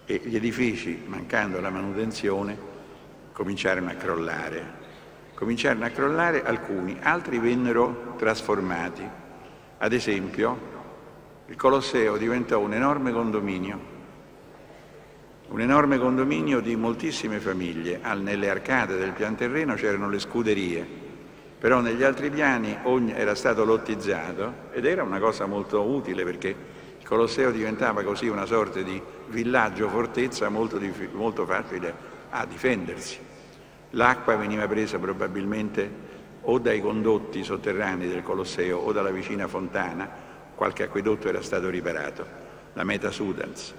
e gli edifici, mancando la manutenzione, cominciarono a crollare. Cominciarono a crollare alcuni, altri vennero trasformati. Ad esempio, il Colosseo diventò un enorme condominio un enorme condominio di moltissime famiglie. Nelle arcate del pian terreno c'erano le scuderie, però negli altri piani era stato lottizzato ed era una cosa molto utile perché il Colosseo diventava così una sorta di villaggio fortezza molto, molto facile a difendersi. L'acqua veniva presa probabilmente o dai condotti sotterranei del Colosseo o dalla vicina fontana, qualche acquedotto era stato riparato, la Meta Sudans.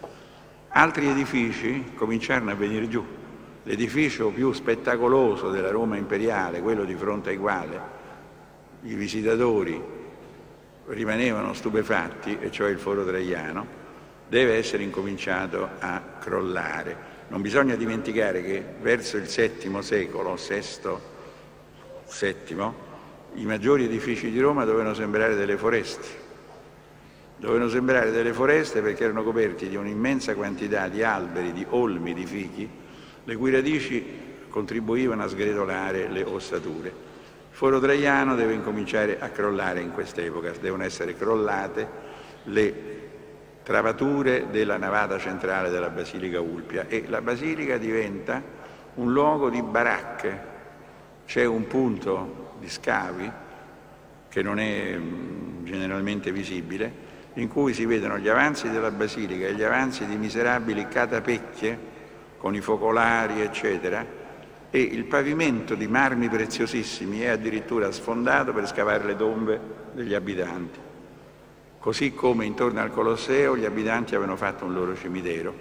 Altri edifici cominciarono a venire giù. L'edificio più spettacoloso della Roma imperiale, quello di fronte al quale i visitatori rimanevano stupefatti, e cioè il Foro Traiano, deve essere incominciato a crollare. Non bisogna dimenticare che verso il VII secolo, VI, VII, i maggiori edifici di Roma dovevano sembrare delle foreste dovevano sembrare delle foreste perché erano coperti di un'immensa quantità di alberi, di olmi, di fichi, le cui radici contribuivano a sgretolare le ossature. foro Traiano deve incominciare a crollare in quest'epoca, devono essere crollate le travature della navata centrale della Basilica Ulpia e la Basilica diventa un luogo di baracche, c'è un punto di scavi che non è mm, generalmente visibile, in cui si vedono gli avanzi della Basilica e gli avanzi di miserabili catapecchie con i focolari, eccetera, e il pavimento di marmi preziosissimi è addirittura sfondato per scavare le tombe degli abitanti, così come intorno al Colosseo gli abitanti avevano fatto un loro cimitero.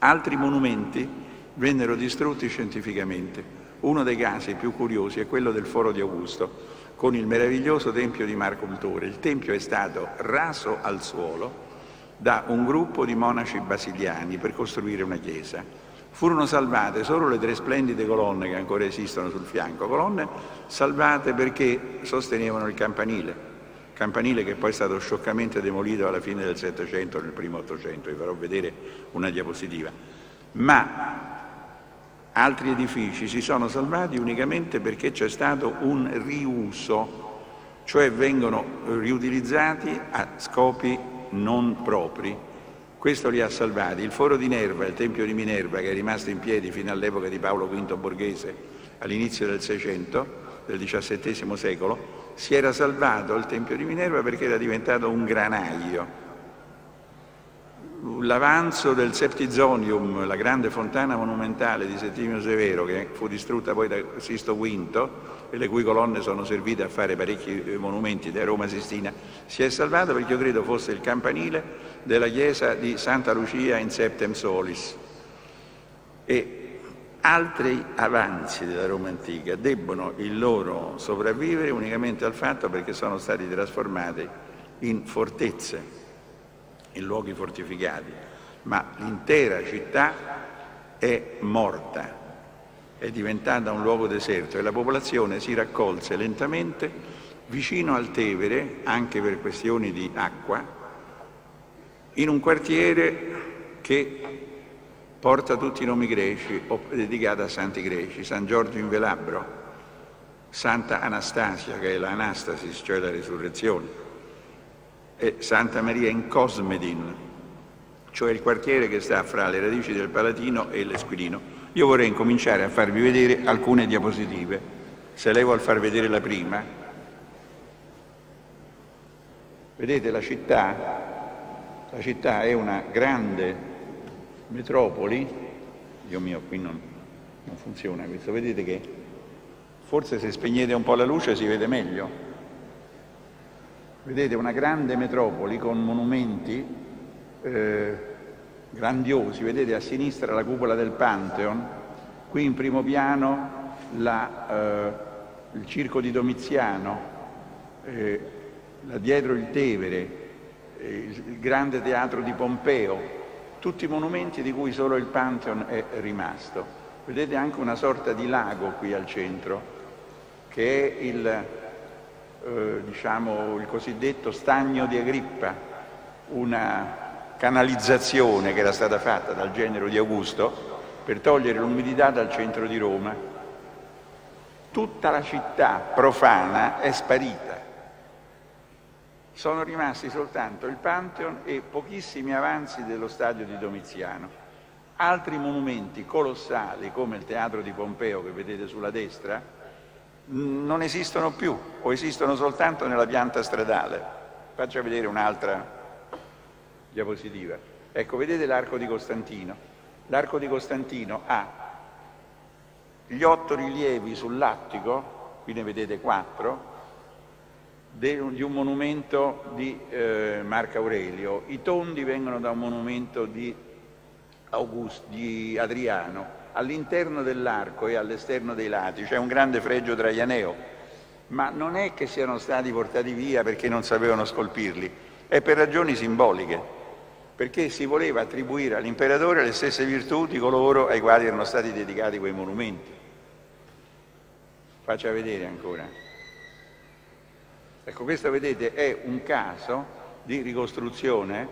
Altri monumenti vennero distrutti scientificamente. Uno dei casi più curiosi è quello del Foro di Augusto, con il meraviglioso Tempio di Marco Ultore. Il Tempio è stato raso al suolo da un gruppo di monaci basiliani per costruire una chiesa Furono salvate solo le tre splendide colonne che ancora esistono sul fianco, colonne salvate perché sostenevano il campanile, campanile che poi è stato scioccamente demolito alla fine del Settecento, nel primo Ottocento, vi farò vedere una diapositiva. Ma altri edifici si sono salvati unicamente perché c'è stato un riuso, cioè vengono riutilizzati a scopi non propri questo li ha salvati. Il foro di Nerva, il tempio di Minerva, che è rimasto in piedi fino all'epoca di Paolo V Borghese, all'inizio del Seicento, del XVII secolo, si era salvato il tempio di Minerva perché era diventato un granaio. L'avanzo del Septizonium, la grande fontana monumentale di Settimio Severo, che fu distrutta poi da Sisto V e le cui colonne sono servite a fare parecchi monumenti da Roma Sistina, si è salvato perché io credo fosse il campanile della chiesa di Santa Lucia in Septem Solis e altri avanzi della Roma antica debbono il loro sopravvivere unicamente al fatto perché sono stati trasformati in fortezze, in luoghi fortificati, ma l'intera città è morta, è diventata un luogo deserto e la popolazione si raccolse lentamente vicino al Tevere, anche per questioni di acqua, in un quartiere che porta tutti i nomi greci o dedicato a santi greci, San Giorgio in Velabro, Santa Anastasia, che è l'Anastasis, cioè la risurrezione, e Santa Maria in Cosmedin, cioè il quartiere che sta fra le radici del Palatino e l'Esquilino. Io vorrei incominciare a farvi vedere alcune diapositive. Se lei vuol far vedere la prima, vedete la città la città è una grande metropoli, Dio mio qui non, non funziona questo, vedete che forse se spegnete un po' la luce si vede meglio. Vedete una grande metropoli con monumenti eh, grandiosi, vedete a sinistra la cupola del Pantheon, qui in primo piano la, eh, il circo di Domiziano, eh, là dietro il Tevere, il grande teatro di Pompeo, tutti monumenti di cui solo il Pantheon è rimasto. Vedete anche una sorta di lago qui al centro, che è il, eh, diciamo, il cosiddetto stagno di Agrippa, una canalizzazione che era stata fatta dal genero di Augusto per togliere l'umidità dal centro di Roma. Tutta la città profana è sparita sono rimasti soltanto il Pantheon e pochissimi avanzi dello stadio di Domiziano. Altri monumenti colossali come il teatro di Pompeo che vedete sulla destra non esistono più o esistono soltanto nella pianta stradale. Faccio vedere un'altra diapositiva. Ecco, vedete l'arco di Costantino. L'arco di Costantino ha gli otto rilievi sull'attico, qui ne vedete quattro, di un monumento di eh, Marco Aurelio. I tondi vengono da un monumento di, Augusto, di Adriano. All'interno dell'arco e all'esterno dei lati c'è un grande fregio traianeo, ma non è che siano stati portati via perché non sapevano scolpirli, è per ragioni simboliche, perché si voleva attribuire all'imperatore le stesse virtù di coloro ai quali erano stati dedicati quei monumenti. Faccia vedere ancora. Ecco, questo vedete è un caso di ricostruzione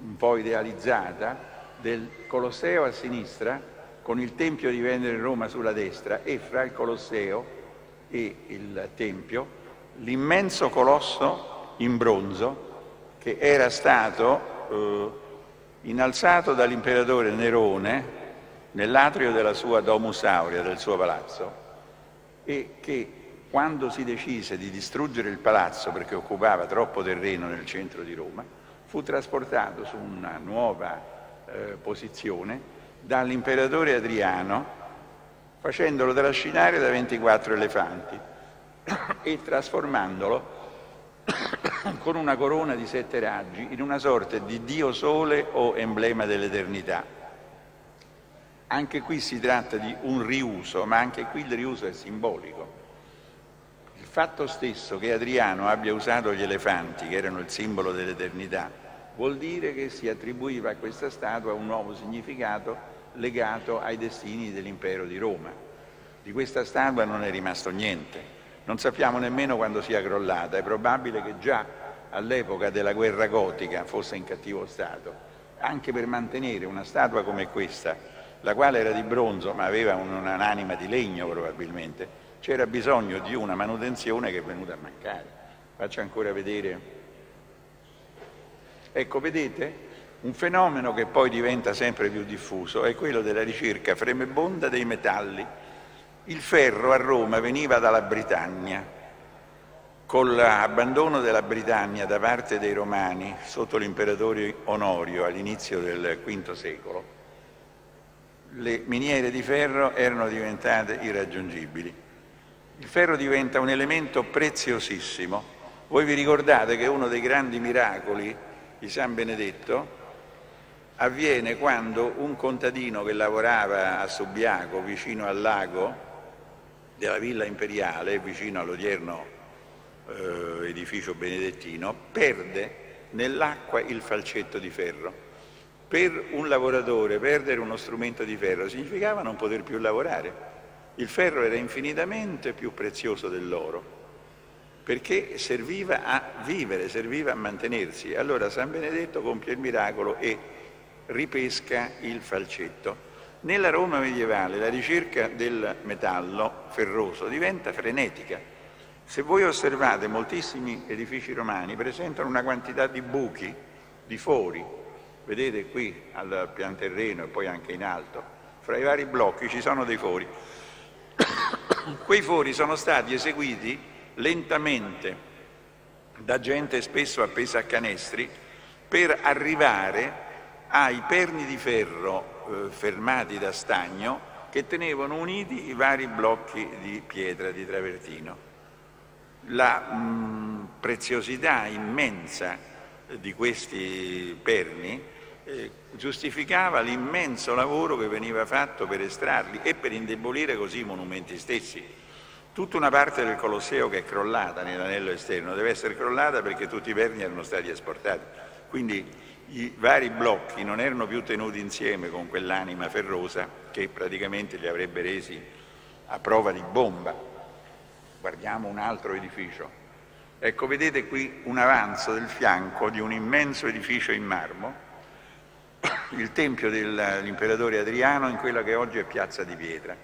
un po' idealizzata del Colosseo a sinistra con il Tempio di Venere in Roma sulla destra e fra il Colosseo e il Tempio, l'immenso colosso in bronzo che era stato eh, innalzato dall'imperatore Nerone nell'atrio della sua Domus Aurea, del suo palazzo, e che quando si decise di distruggere il palazzo perché occupava troppo terreno nel centro di Roma, fu trasportato su una nuova eh, posizione dall'imperatore Adriano facendolo trascinare da 24 elefanti e trasformandolo con una corona di sette raggi in una sorta di Dio Sole o emblema dell'eternità. Anche qui si tratta di un riuso, ma anche qui il riuso è simbolico. Fatto stesso che Adriano abbia usato gli elefanti, che erano il simbolo dell'eternità, vuol dire che si attribuiva a questa statua un nuovo significato legato ai destini dell'impero di Roma. Di questa statua non è rimasto niente. Non sappiamo nemmeno quando sia crollata, è probabile che già all'epoca della guerra gotica fosse in cattivo stato. Anche per mantenere una statua come questa, la quale era di bronzo ma aveva un'anima di legno probabilmente, c'era bisogno di una manutenzione che è venuta a mancare. Faccio ancora vedere. Ecco, vedete? Un fenomeno che poi diventa sempre più diffuso è quello della ricerca fremebonda dei metalli. Il ferro a Roma veniva dalla Britannia. Con l'abbandono della Britannia da parte dei Romani sotto l'imperatore Onorio all'inizio del V secolo, le miniere di ferro erano diventate irraggiungibili. Il ferro diventa un elemento preziosissimo. Voi vi ricordate che uno dei grandi miracoli di San Benedetto avviene quando un contadino che lavorava a Subiaco, vicino al lago della Villa Imperiale, vicino all'odierno eh, edificio benedettino, perde nell'acqua il falcetto di ferro. Per un lavoratore perdere uno strumento di ferro significava non poter più lavorare. Il ferro era infinitamente più prezioso dell'oro perché serviva a vivere, serviva a mantenersi. Allora San Benedetto compie il miracolo e ripesca il falcetto. Nella Roma medievale la ricerca del metallo ferroso diventa frenetica. Se voi osservate moltissimi edifici romani presentano una quantità di buchi, di fori, vedete qui al pian terreno e poi anche in alto, fra i vari blocchi ci sono dei fori. Quei fori sono stati eseguiti lentamente da gente spesso appesa a canestri per arrivare ai perni di ferro eh, fermati da stagno che tenevano uniti i vari blocchi di pietra di travertino. La mh, mm, preziosità immensa di questi perni giustificava l'immenso lavoro che veniva fatto per estrarli e per indebolire così i monumenti stessi. Tutta una parte del Colosseo che è crollata nell'anello esterno deve essere crollata perché tutti i perni erano stati esportati. Quindi i vari blocchi non erano più tenuti insieme con quell'anima ferrosa che praticamente li avrebbe resi a prova di bomba. Guardiamo un altro edificio. Ecco, vedete qui un avanzo del fianco di un immenso edificio in marmo, il tempio dell'imperatore Adriano in quella che oggi è Piazza di Pietra.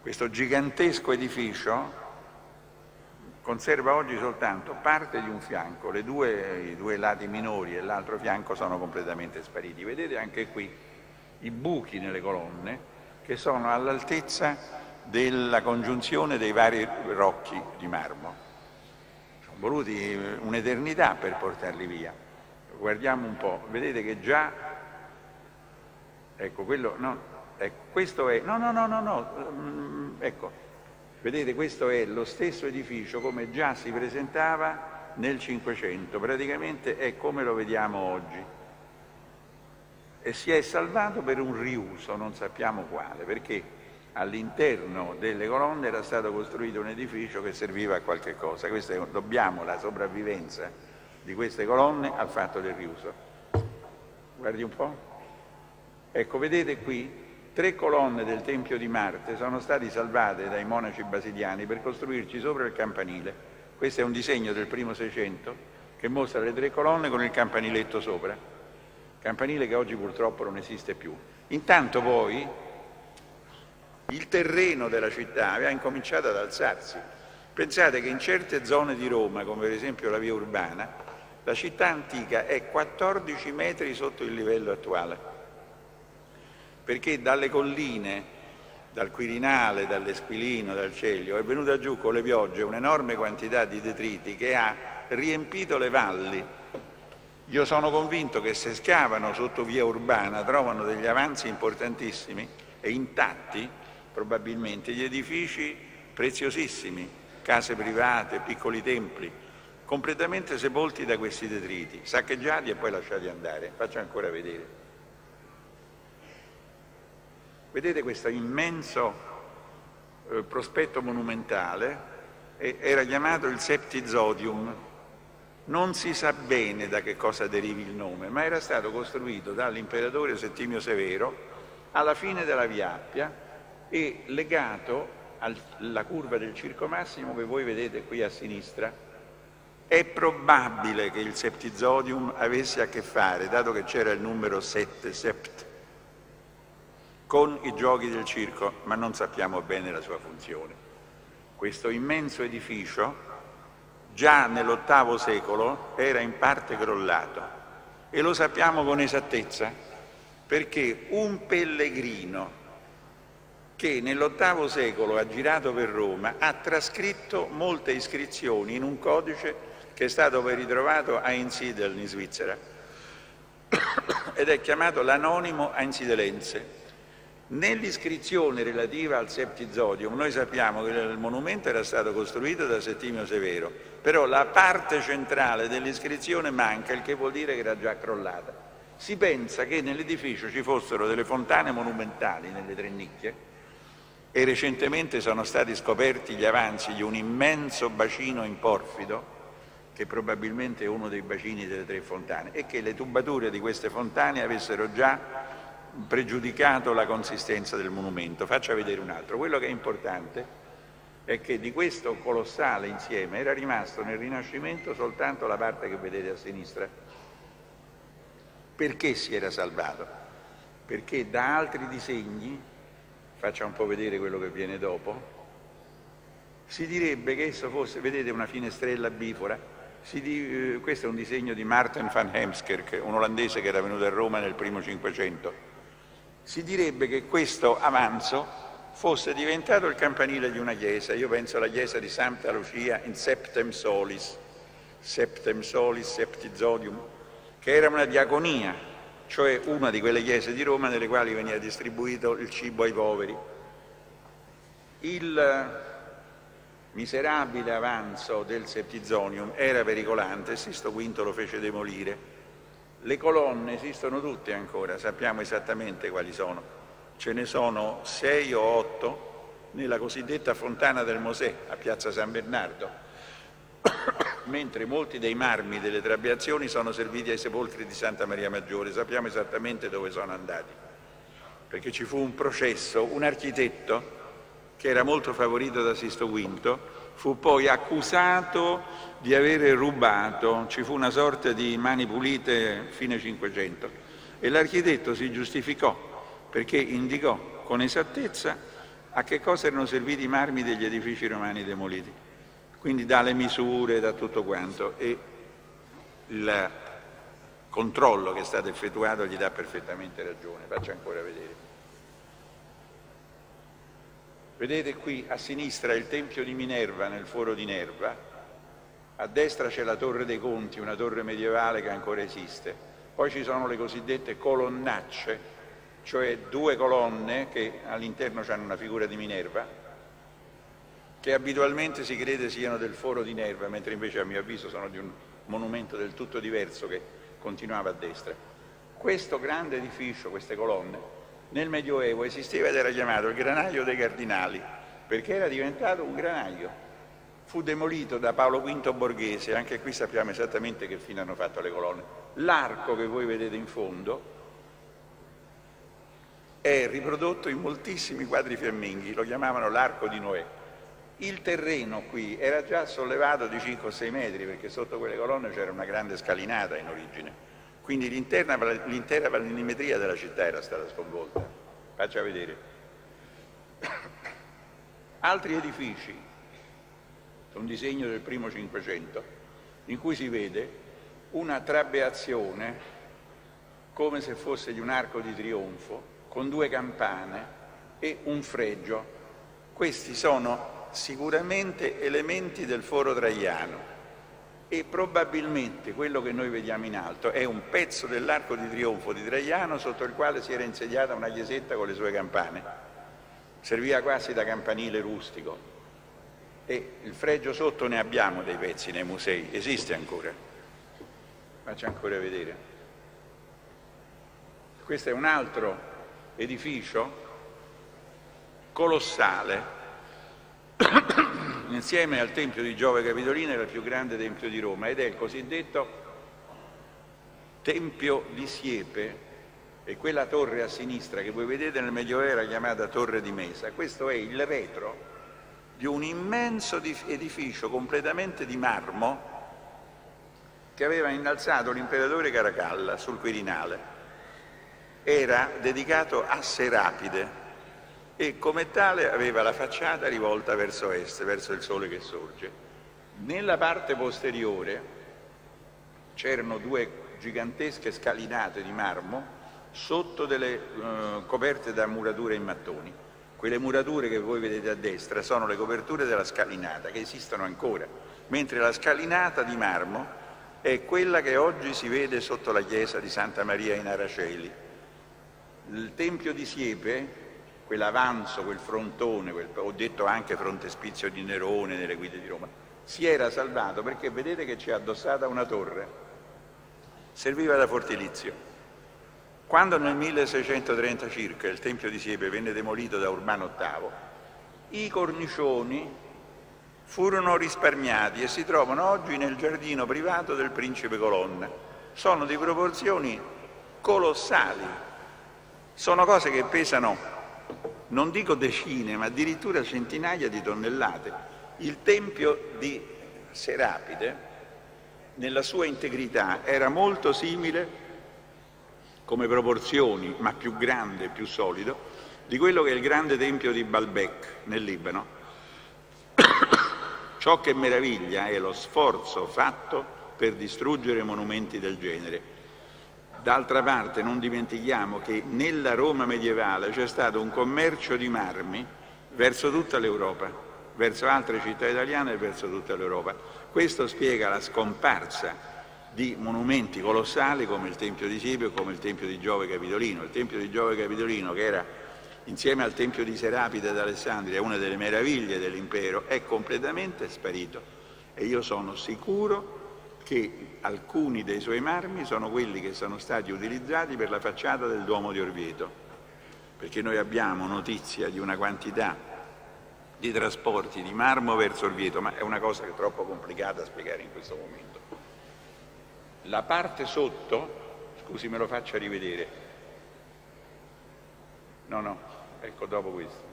Questo gigantesco edificio conserva oggi soltanto parte di un fianco, due, i due lati minori e l'altro fianco sono completamente spariti. Vedete anche qui i buchi nelle colonne che sono all'altezza della congiunzione dei vari rocchi di marmo. Sono voluti un'eternità per portarli via. Guardiamo un po', vedete che già, ecco, quello, no, ecco, questo è, no, no, no, no, no, mm, ecco, Vedete, questo è lo stesso edificio come già si presentava nel Cinquecento, praticamente è come lo vediamo oggi. E si è salvato per un riuso, non sappiamo quale, perché all'interno delle colonne era stato costruito un edificio che serviva a qualche cosa. Questo dobbiamo la sopravvivenza di queste colonne al fatto del riuso. Guardi un po'. Ecco, vedete qui Tre colonne del Tempio di Marte sono state salvate dai monaci basiliani per costruirci sopra il campanile. Questo è un disegno del primo Seicento che mostra le tre colonne con il campaniletto sopra. Campanile che oggi purtroppo non esiste più. Intanto poi il terreno della città aveva incominciato ad alzarsi. Pensate che in certe zone di Roma, come per esempio la via urbana, la città antica è 14 metri sotto il livello attuale, perché dalle colline dal Quirinale, dall'Esquilino, dal Celio, è venuta giù con le piogge un'enorme quantità di detriti che ha riempito le valli. Io sono convinto che se scavano sotto via urbana trovano degli avanzi importantissimi e intatti, probabilmente, gli edifici preziosissimi, case private, piccoli templi, completamente sepolti da questi detriti, saccheggiati e poi lasciati andare. Faccio ancora vedere. Vedete questo immenso eh, prospetto monumentale, eh, era chiamato il Septizodium. Non si sa bene da che cosa derivi il nome, ma era stato costruito dall'imperatore Settimio Severo alla fine della Via Appia e legato alla curva del Circo Massimo che voi vedete qui a sinistra. È probabile che il Septizodium avesse a che fare, dato che c'era il numero 7, sept, con i giochi del circo, ma non sappiamo bene la sua funzione. Questo immenso edificio già nell'VIII secolo era in parte crollato e lo sappiamo con esattezza perché un pellegrino che nell'VIII secolo ha girato per Roma ha trascritto molte iscrizioni in un codice che è stato poi ritrovato a Einsiedel in Svizzera ed è chiamato l'anonimo Einsidelense Nell'iscrizione relativa al Septizodium noi sappiamo che il monumento era stato costruito da Settimio Severo, però la parte centrale dell'iscrizione manca, il che vuol dire che era già crollata. Si pensa che nell'edificio ci fossero delle fontane monumentali nelle tre nicchie e recentemente sono stati scoperti gli avanzi di un immenso bacino in porfido che probabilmente è uno dei bacini delle tre fontane e che le tubature di queste fontane avessero già pregiudicato la consistenza del monumento. Faccia vedere un altro. Quello che è importante è che di questo colossale insieme era rimasto nel Rinascimento soltanto la parte che vedete a sinistra. Perché si era salvato? Perché da altri disegni, faccia un po' vedere quello che viene dopo, si direbbe che esso fosse, vedete una finestrella bifora, di, eh, questo è un disegno di Martin van Heemskerk, un olandese che era venuto a Roma nel primo Cinquecento, si direbbe che questo avanzo fosse diventato il campanile di una chiesa. Io penso alla chiesa di Santa Lucia in Septem Solis, Septem Solis, Septizodium, che era una diaconia, cioè una di quelle chiese di Roma nelle quali veniva distribuito il cibo ai poveri. Il miserabile avanzo del Septizonium era pericolante, Sisto V lo fece demolire le colonne esistono tutte ancora, sappiamo esattamente quali sono. Ce ne sono sei o otto nella cosiddetta Fontana del Mosè a Piazza San Bernardo, mentre molti dei marmi delle trabeazioni sono serviti ai sepolcri di Santa Maria Maggiore. Sappiamo esattamente dove sono andati, perché ci fu un processo, un architetto che era molto favorito da Sisto V, fu poi accusato di avere rubato, ci fu una sorta di mani pulite fine Cinquecento e l'architetto si giustificò perché indicò con esattezza a che cosa erano serviti i marmi degli edifici romani demoliti, quindi dalle misure, da tutto quanto e il controllo che è stato effettuato gli dà perfettamente ragione. Faccio ancora vedere. Vedete qui a sinistra il Tempio di Minerva nel foro di Nerva, a destra c'è la Torre dei Conti, una torre medievale che ancora esiste, poi ci sono le cosiddette colonnacce, cioè due colonne che all'interno hanno una figura di Minerva, che abitualmente si crede siano del foro di Nerva, mentre invece a mio avviso sono di un monumento del tutto diverso che continuava a destra. Questo grande edificio, queste colonne, nel Medioevo esisteva ed era chiamato il granaio dei cardinali, perché era diventato un granaio fu demolito da Paolo V Borghese, anche qui sappiamo esattamente che fine hanno fatto le colonne. L'arco che voi vedete in fondo è riprodotto in moltissimi quadri fiamminghi, lo chiamavano l'arco di Noè. Il terreno qui era già sollevato di 5 o 6 metri perché sotto quelle colonne c'era una grande scalinata in origine, quindi l'intera planimetria della città era stata sconvolta. Faccia vedere. Altri edifici un disegno del primo Cinquecento, in cui si vede una trabeazione come se fosse di un arco di trionfo, con due campane e un fregio. Questi sono sicuramente elementi del foro traiano e probabilmente quello che noi vediamo in alto è un pezzo dell'arco di trionfo di Traiano sotto il quale si era insediata una chiesetta con le sue campane. Serviva quasi da campanile rustico. E il fregio sotto ne abbiamo dei pezzi nei musei, esiste ancora. Faccio ancora vedere. Questo è un altro edificio colossale insieme al Tempio di Giove Capitolino era il più grande tempio di Roma ed è il cosiddetto Tempio di Siepe e quella torre a sinistra che voi vedete nel Medioevo era chiamata Torre di Mesa. Questo è il retro di un immenso edificio completamente di marmo che aveva innalzato l'imperatore Caracalla sul Quirinale. Era dedicato a Serapide, e come tale aveva la facciata rivolta verso est, verso il sole che sorge. Nella parte posteriore c'erano due gigantesche scalinate di marmo sotto delle eh, coperte da murature in mattoni. Quelle murature che voi vedete a destra sono le coperture della scalinata, che esistono ancora, mentre la scalinata di marmo è quella che oggi si vede sotto la chiesa di Santa Maria in Araceli. Il Tempio di Siepe quell'avanzo, quel frontone, quel, ho detto anche frontespizio di Nerone nelle guide di Roma, si era salvato perché vedete che c'è addossata una torre, serviva da fortilizio. Quando nel 1630 circa il Tempio di Siepe venne demolito da Urbano VIII, i cornicioni furono risparmiati e si trovano oggi nel giardino privato del principe Colonna. Sono di proporzioni colossali, sono cose che pesano non dico decine, ma addirittura centinaia di tonnellate. Il tempio di Serapide, nella sua integrità, era molto simile come proporzioni, ma più grande, più solido, di quello che è il grande tempio di Baalbek nel Libano. Ciò che meraviglia è lo sforzo fatto per distruggere monumenti del genere D'altra parte non dimentichiamo che nella Roma medievale c'è stato un commercio di marmi verso tutta l'Europa, verso altre città italiane e verso tutta l'Europa. Questo spiega la scomparsa di monumenti colossali come il Tempio di Sibio e come il Tempio di Giove Capitolino. Il Tempio di Giove Capitolino, che era insieme al Tempio di Serapide ad Alessandria una delle meraviglie dell'impero, è completamente sparito. E io sono sicuro che alcuni dei suoi marmi sono quelli che sono stati utilizzati per la facciata del Duomo di Orvieto, perché noi abbiamo notizia di una quantità di trasporti di marmo verso Orvieto, ma è una cosa che è troppo complicata da spiegare in questo momento. La parte sotto, scusi me lo faccia rivedere, no no, ecco dopo questo,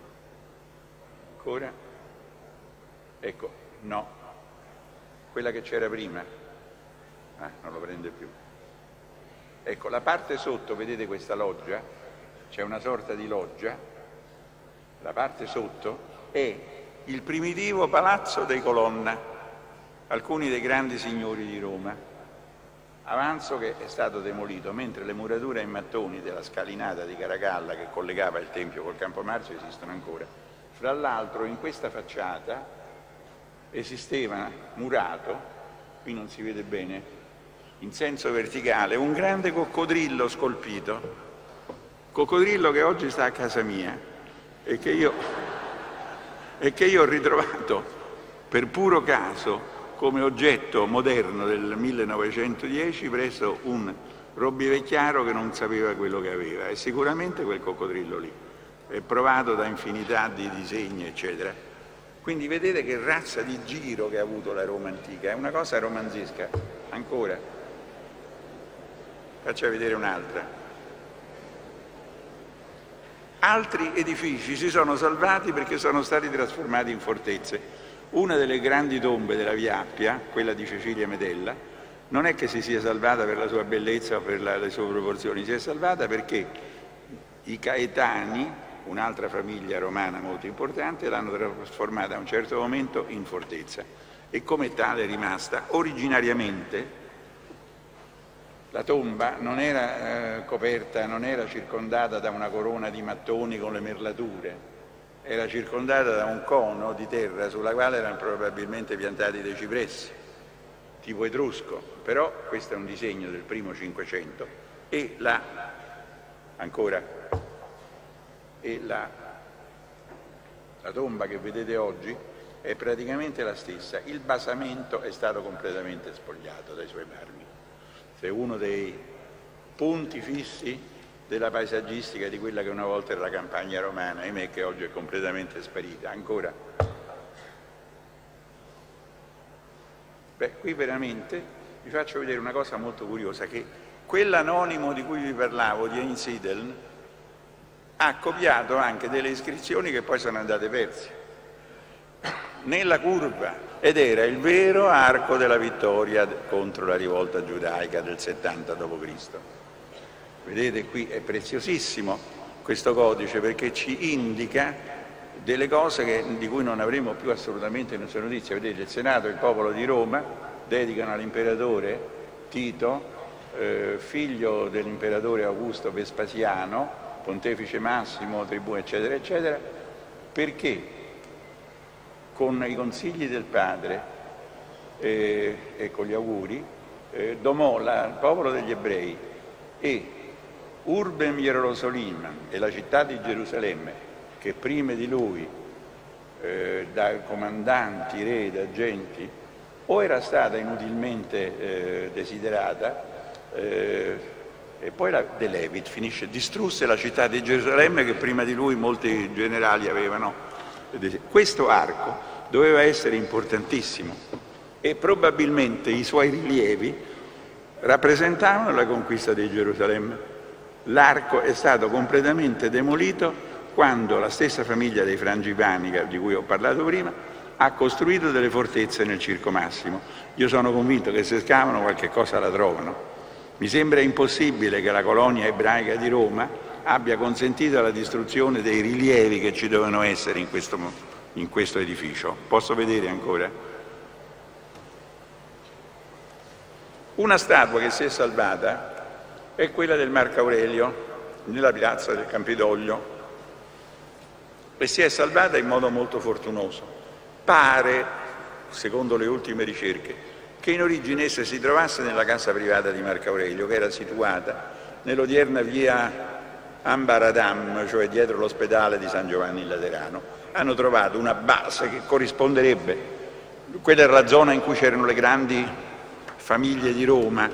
ancora, ecco, no, quella che c'era prima, Ah, non lo prende più. Ecco, la parte sotto, vedete questa loggia? C'è una sorta di loggia. La parte sotto è il primitivo palazzo dei Colonna, alcuni dei grandi signori di Roma. Avanzo che è stato demolito, mentre le murature in mattoni della scalinata di Caracalla che collegava il Tempio col Campo Marzo esistono ancora. Fra l'altro in questa facciata esisteva murato, qui non si vede bene, in senso verticale un grande coccodrillo scolpito, coccodrillo che oggi sta a casa mia e che io, e che io ho ritrovato per puro caso come oggetto moderno del 1910 presso un robbivecchiaro che non sapeva quello che aveva. E sicuramente quel coccodrillo lì. È provato da infinità di disegni eccetera. Quindi vedete che razza di giro che ha avuto la Roma antica. È una cosa romanzesca ancora Faccia vedere un'altra. Altri edifici si sono salvati perché sono stati trasformati in fortezze. Una delle grandi tombe della Via Appia, quella di Cecilia Medella, non è che si sia salvata per la sua bellezza o per la, le sue proporzioni, si è salvata perché i Caetani, un'altra famiglia romana molto importante, l'hanno trasformata a un certo momento in fortezza. e come tale è rimasta. Originariamente la tomba non era eh, coperta, non era circondata da una corona di mattoni con le merlature, era circondata da un cono di terra sulla quale erano probabilmente piantati dei cipressi, tipo etrusco, però questo è un disegno del primo Cinquecento. E la, ancora, e la, la tomba che vedete oggi è praticamente la stessa, il basamento è stato completamente spogliato dai suoi marmi è uno dei punti fissi della paesaggistica di quella che una volta era la campagna romana, ahimè che oggi è completamente sparita. Ancora. Beh, qui veramente vi faccio vedere una cosa molto curiosa, che quell'anonimo di cui vi parlavo, di Einsiedel, ha copiato anche delle iscrizioni che poi sono andate perse. Nella curva ed era il vero arco della vittoria contro la rivolta giudaica del 70 d.C. Vedete qui è preziosissimo questo codice perché ci indica delle cose che, di cui non avremo più assolutamente nessuna notizia. Vedete il Senato e il popolo di Roma dedicano all'imperatore Tito, eh, figlio dell'imperatore Augusto Vespasiano, pontefice massimo, tribù eccetera eccetera, perché con i consigli del padre eh, e con gli auguri, eh, domò la, il popolo degli ebrei e Urbem Jerusalem e la città di Gerusalemme, che prima di lui, eh, da comandanti, re, da agenti, o era stata inutilmente eh, desiderata, eh, e poi la De Levit finisce, distrusse la città di Gerusalemme che prima di lui molti generali avevano questo arco doveva essere importantissimo e probabilmente i suoi rilievi rappresentavano la conquista di Gerusalemme. L'arco è stato completamente demolito quando la stessa famiglia dei Frangipani, di cui ho parlato prima, ha costruito delle fortezze nel Circo Massimo. Io sono convinto che se scavano qualche cosa la trovano. Mi sembra impossibile che la colonia ebraica di Roma abbia consentito la distruzione dei rilievi che ci dovevano essere in questo, in questo edificio. Posso vedere ancora? Una statua che si è salvata è quella del Marco Aurelio nella piazza del Campidoglio e si è salvata in modo molto fortunoso. Pare, secondo le ultime ricerche, che in origine essa si trovasse nella casa privata di Marco Aurelio, che era situata nell'odierna via Ambaradam, cioè dietro l'ospedale di San Giovanni in Laterano, hanno trovato una base che corrisponderebbe, quella era la zona in cui c'erano le grandi famiglie di Roma,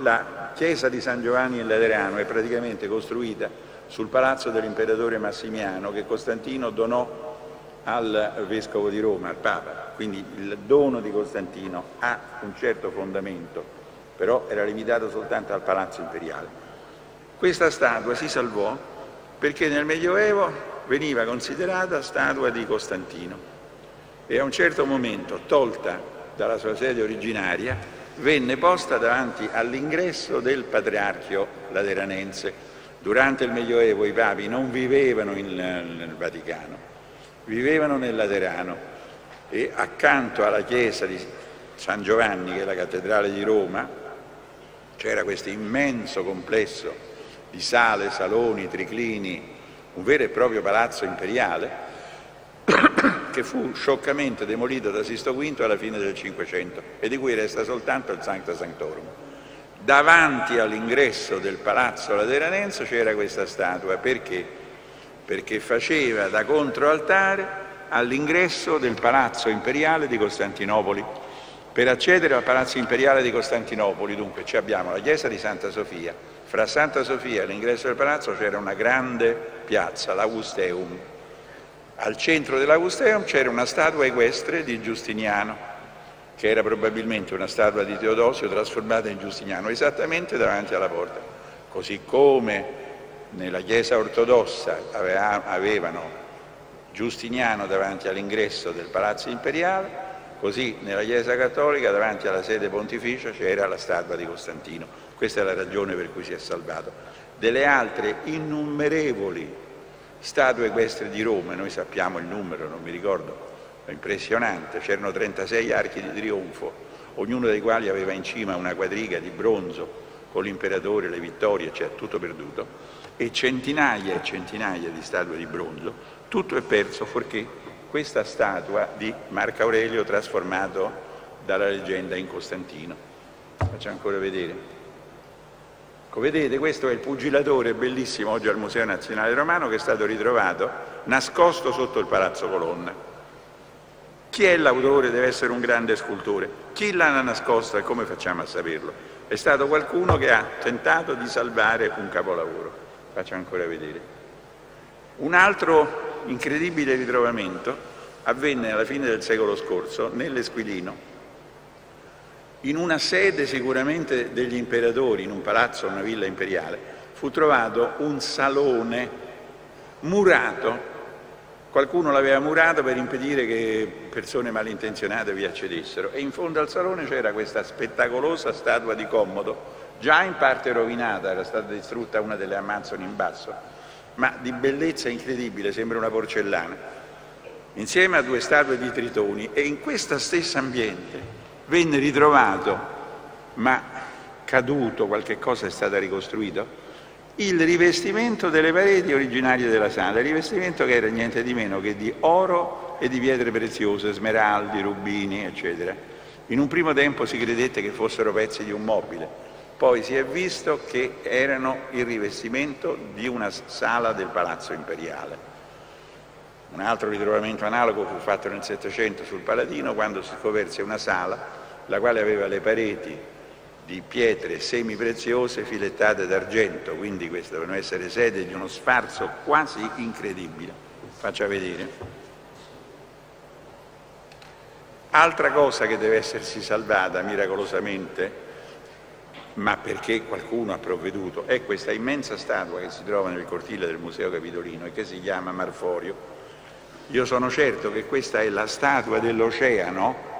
la chiesa di San Giovanni in Laterano è praticamente costruita sul palazzo dell'imperatore Massimiano che Costantino donò al vescovo di Roma, al Papa, quindi il dono di Costantino ha un certo fondamento, però era limitato soltanto al palazzo imperiale. Questa statua si salvò perché nel Medioevo veniva considerata statua di Costantino e a un certo momento, tolta dalla sua sede originaria, venne posta davanti all'ingresso del patriarchio lateranense. Durante il Medioevo i papi non vivevano in, nel Vaticano, vivevano nel Laterano e accanto alla chiesa di San Giovanni, che è la cattedrale di Roma, c'era questo immenso complesso di sale, saloni, triclini, un vero e proprio palazzo imperiale che fu scioccamente demolito da Sisto V alla fine del Cinquecento e di cui resta soltanto il Sancta Sanctorum. Davanti all'ingresso del palazzo lateranense c'era questa statua, perché? Perché faceva da controaltare all'ingresso del palazzo imperiale di Costantinopoli. Per accedere al palazzo imperiale di Costantinopoli, dunque, abbiamo la chiesa di Santa Sofia, fra Santa Sofia e l'ingresso del palazzo c'era una grande piazza, l'Augusteum. Al centro dell'Augusteum c'era una statua equestre di Giustiniano, che era probabilmente una statua di Teodosio trasformata in Giustiniano, esattamente davanti alla porta. Così come nella Chiesa ortodossa avevano Giustiniano davanti all'ingresso del Palazzo Imperiale, così nella Chiesa Cattolica davanti alla sede pontificia c'era la statua di Costantino. Questa è la ragione per cui si è salvato. Delle altre innumerevoli statue equestre di Roma, noi sappiamo il numero, non mi ricordo impressionante, c'erano 36 archi di trionfo, ognuno dei quali aveva in cima una quadriga di bronzo con l'imperatore, le vittorie, cioè tutto perduto, e centinaia e centinaia di statue di bronzo, tutto è perso fuorché questa statua di Marco Aurelio trasformato dalla leggenda in Costantino. Faccio ancora vedere. Come vedete questo è il pugilatore bellissimo oggi al Museo Nazionale Romano che è stato ritrovato nascosto sotto il Palazzo Colonna. Chi è l'autore deve essere un grande scultore. Chi l'ha nascosto e come facciamo a saperlo? È stato qualcuno che ha tentato di salvare un capolavoro. Faccio ancora vedere. Un altro incredibile ritrovamento avvenne alla fine del secolo scorso nell'Esquilino, in una sede sicuramente degli imperatori, in un palazzo, una villa imperiale, fu trovato un salone murato. Qualcuno l'aveva murato per impedire che persone malintenzionate vi accedessero. E in fondo al salone c'era questa spettacolosa statua di Commodo, già in parte rovinata, era stata distrutta una delle Amazzoni in basso, ma di bellezza incredibile, sembra una porcellana, insieme a due statue di Tritoni. E in questo stesso ambiente venne ritrovato, ma caduto, qualche cosa è stata ricostruito, il rivestimento delle pareti originarie della sala, il rivestimento che era niente di meno che di oro e di pietre preziose, smeraldi, rubini, eccetera. In un primo tempo si credette che fossero pezzi di un mobile, poi si è visto che erano il rivestimento di una sala del Palazzo Imperiale. Un altro ritrovamento analogo fu fatto nel Settecento sul Palatino quando si scoperse una sala la quale aveva le pareti di pietre semipreziose filettate d'argento, quindi queste devono essere sede di uno sfarzo quasi incredibile. Faccia vedere. Altra cosa che deve essersi salvata miracolosamente, ma perché qualcuno ha provveduto, è questa immensa statua che si trova nel cortile del Museo Capitolino e che si chiama Marforio. Io sono certo che questa è la statua dell'oceano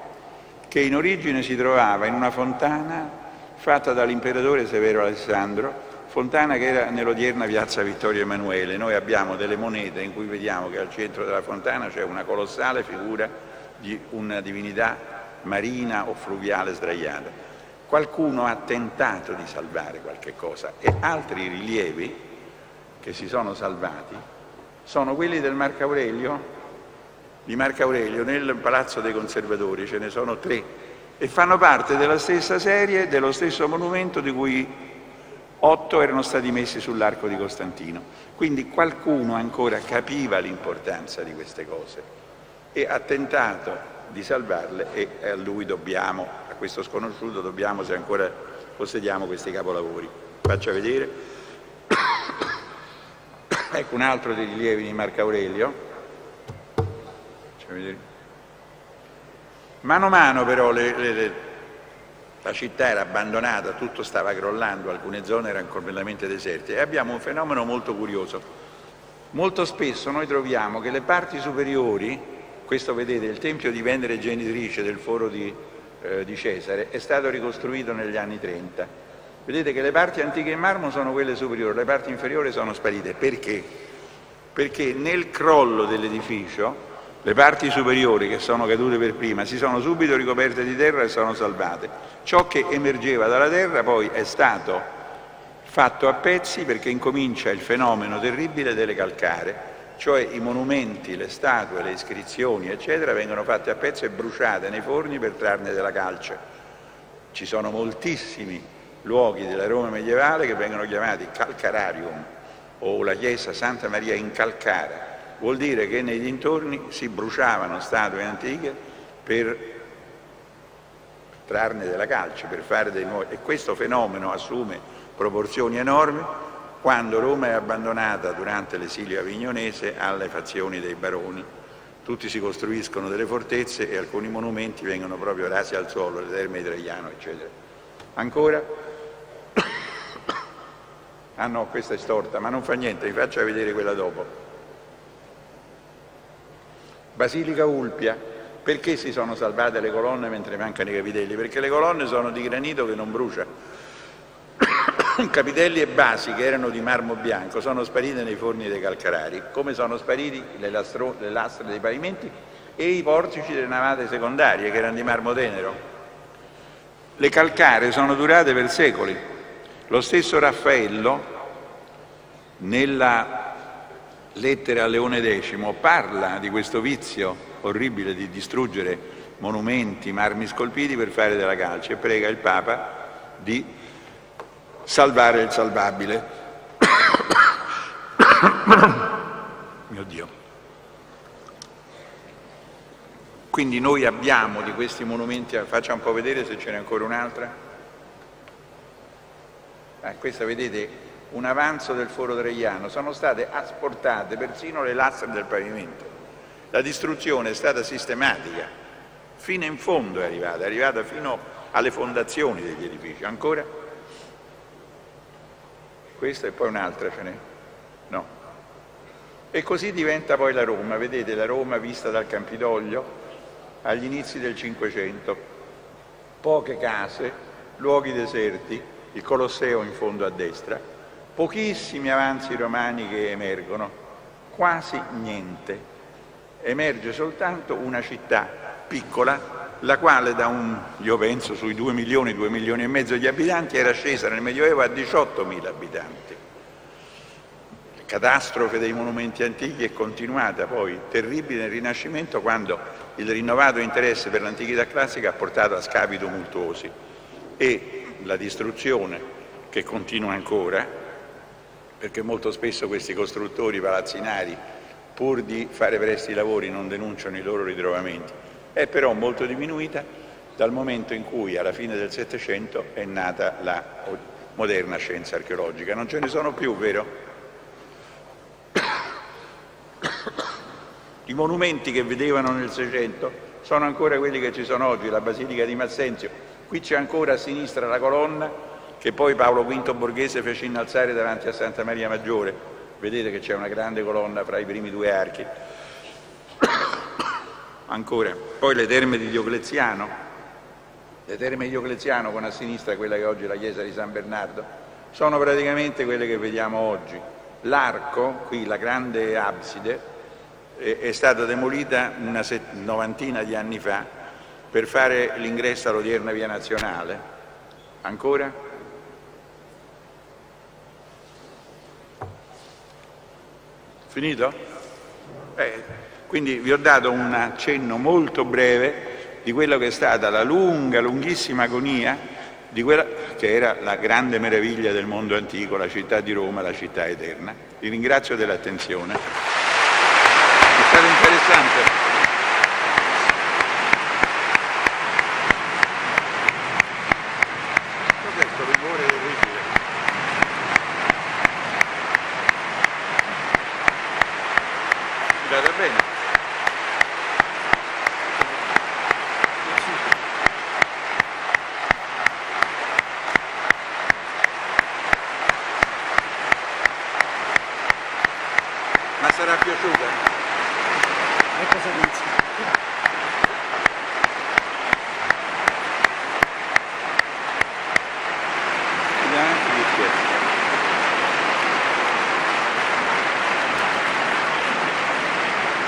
che in origine si trovava in una fontana fatta dall'imperatore Severo Alessandro, fontana che era nell'odierna piazza Vittorio Emanuele. Noi abbiamo delle monete in cui vediamo che al centro della fontana c'è una colossale figura di una divinità marina o fluviale sdraiata. Qualcuno ha tentato di salvare qualche cosa e altri rilievi che si sono salvati sono quelli del Marco Aurelio, di Marco Aurelio nel Palazzo dei Conservatori, ce ne sono tre e fanno parte della stessa serie, dello stesso monumento di cui otto erano stati messi sull'arco di Costantino. Quindi qualcuno ancora capiva l'importanza di queste cose e ha tentato di salvarle e a lui dobbiamo, a questo sconosciuto dobbiamo se ancora possediamo questi capolavori. Faccio vedere. ecco un altro dei rilievi di Marco Aurelio. Mano a mano però le, le, le, la città era abbandonata, tutto stava crollando, alcune zone erano completamente deserte e abbiamo un fenomeno molto curioso. Molto spesso noi troviamo che le parti superiori, questo vedete, il tempio di Venere Genitrice del foro di, eh, di Cesare, è stato ricostruito negli anni 30. Vedete che le parti antiche in marmo sono quelle superiori, le parti inferiori sono sparite. Perché? Perché nel crollo dell'edificio le parti superiori che sono cadute per prima si sono subito ricoperte di terra e sono salvate. Ciò che emergeva dalla terra poi è stato fatto a pezzi perché incomincia il fenomeno terribile delle calcare, cioè i monumenti, le statue, le iscrizioni, eccetera, vengono fatte a pezzi e bruciate nei forni per trarne della calce. Ci sono moltissimi luoghi della Roma medievale che vengono chiamati calcararium o la chiesa Santa Maria in Calcara, vuol dire che nei dintorni si bruciavano statue antiche per trarne della calce, per fare dei nuovi... E questo fenomeno assume proporzioni enormi quando Roma è abbandonata durante l'esilio avignonese alle fazioni dei baroni. Tutti si costruiscono delle fortezze e alcuni monumenti vengono proprio rasi al suolo, le terme di Traiano, eccetera. Ancora? Ah no, questa è storta, ma non fa niente, vi faccio vedere quella dopo. Basilica Ulpia, perché si sono salvate le colonne mentre mancano i capitelli? Perché le colonne sono di granito che non brucia. capitelli e basi che erano di marmo bianco sono sparite nei forni dei calcarari, come sono spariti le, lastro, le lastre dei pavimenti e i portici delle navate secondarie che erano di marmo tenero. Le calcare sono durate per secoli. Lo stesso Raffaello, nella lettera a Leone X, parla di questo vizio orribile di distruggere monumenti, marmi scolpiti per fare della calce e prega il Papa di salvare il salvabile. Mio Dio. Quindi noi abbiamo di questi monumenti, faccia un po' vedere se ce n'è ancora un'altra. Eh, questa vedete un avanzo del foro Traiano, sono state asportate persino le lastre del pavimento. La distruzione è stata sistematica, fino in fondo è arrivata, è arrivata fino alle fondazioni degli edifici. Ancora? Questa e poi un'altra ce n'è? No. E così diventa poi la Roma, vedete la Roma vista dal Campidoglio, agli inizi del Cinquecento. Poche case, luoghi deserti, il Colosseo in fondo a destra, pochissimi avanzi romani che emergono, quasi niente. Emerge soltanto una città piccola, la quale da un, io penso, sui 2 milioni, 2 milioni e mezzo di abitanti era scesa nel Medioevo a 18 mila abitanti. La catastrofe dei monumenti antichi è continuata poi, terribile nel Rinascimento, quando il rinnovato interesse per l'antichità classica ha portato a scavi tumultuosi e la distruzione che continua ancora, perché molto spesso questi costruttori palazzinari, pur di fare presti lavori, non denunciano i loro ritrovamenti, è però molto diminuita dal momento in cui alla fine del Settecento è nata la moderna scienza archeologica. Non ce ne sono più, vero? I monumenti che vedevano nel Seicento sono ancora quelli che ci sono oggi, la Basilica di Massenzio. Qui c'è ancora a sinistra la colonna che poi Paolo V Borghese fece innalzare davanti a Santa Maria Maggiore. Vedete che c'è una grande colonna fra i primi due archi. Ancora, poi le terme di Diocleziano, le terme di Diocleziano con a sinistra quella che oggi è la chiesa di San Bernardo, sono praticamente quelle che vediamo oggi. L'arco, qui la grande abside, è stata demolita una novantina di anni fa per fare l'ingresso all'odierna via nazionale. Ancora? Finito? Eh, quindi vi ho dato un accenno molto breve di quello che è stata la lunga, lunghissima agonia di quella che era la grande meraviglia del mondo antico, la città di Roma, la città eterna. Vi ringrazio dell'attenzione stato interessante. Cos'è questo rumore orribile? Andate bene? Ma sarà piaciuta? E cosa dici?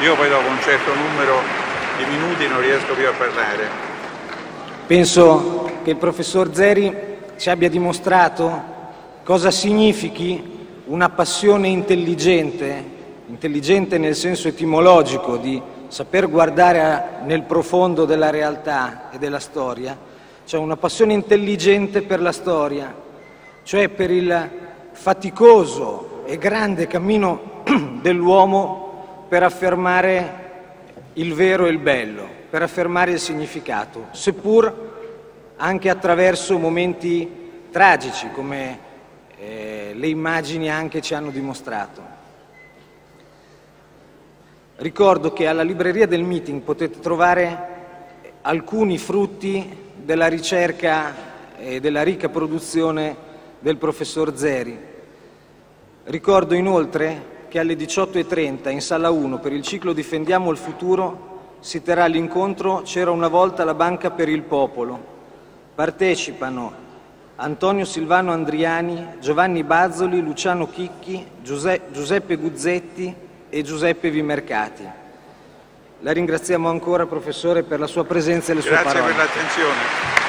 Io poi dopo un certo numero di minuti non riesco più a parlare. Penso che il professor Zeri ci abbia dimostrato cosa significhi una passione intelligente intelligente nel senso etimologico di saper guardare nel profondo della realtà e della storia, cioè una passione intelligente per la storia, cioè per il faticoso e grande cammino dell'uomo per affermare il vero e il bello, per affermare il significato, seppur anche attraverso momenti tragici come eh, le immagini anche ci hanno dimostrato. Ricordo che alla libreria del meeting potete trovare alcuni frutti della ricerca e della ricca produzione del professor Zeri. Ricordo inoltre che alle 18.30 in sala 1 per il ciclo Difendiamo il futuro si terrà l'incontro C'era una volta la Banca per il Popolo. Partecipano Antonio Silvano Andriani, Giovanni Bazzoli, Luciano Chicchi, Giuseppe Guzzetti, e Giuseppe Vimercati. La ringraziamo ancora, professore, per la sua presenza e le Grazie sue parole. per l'attenzione.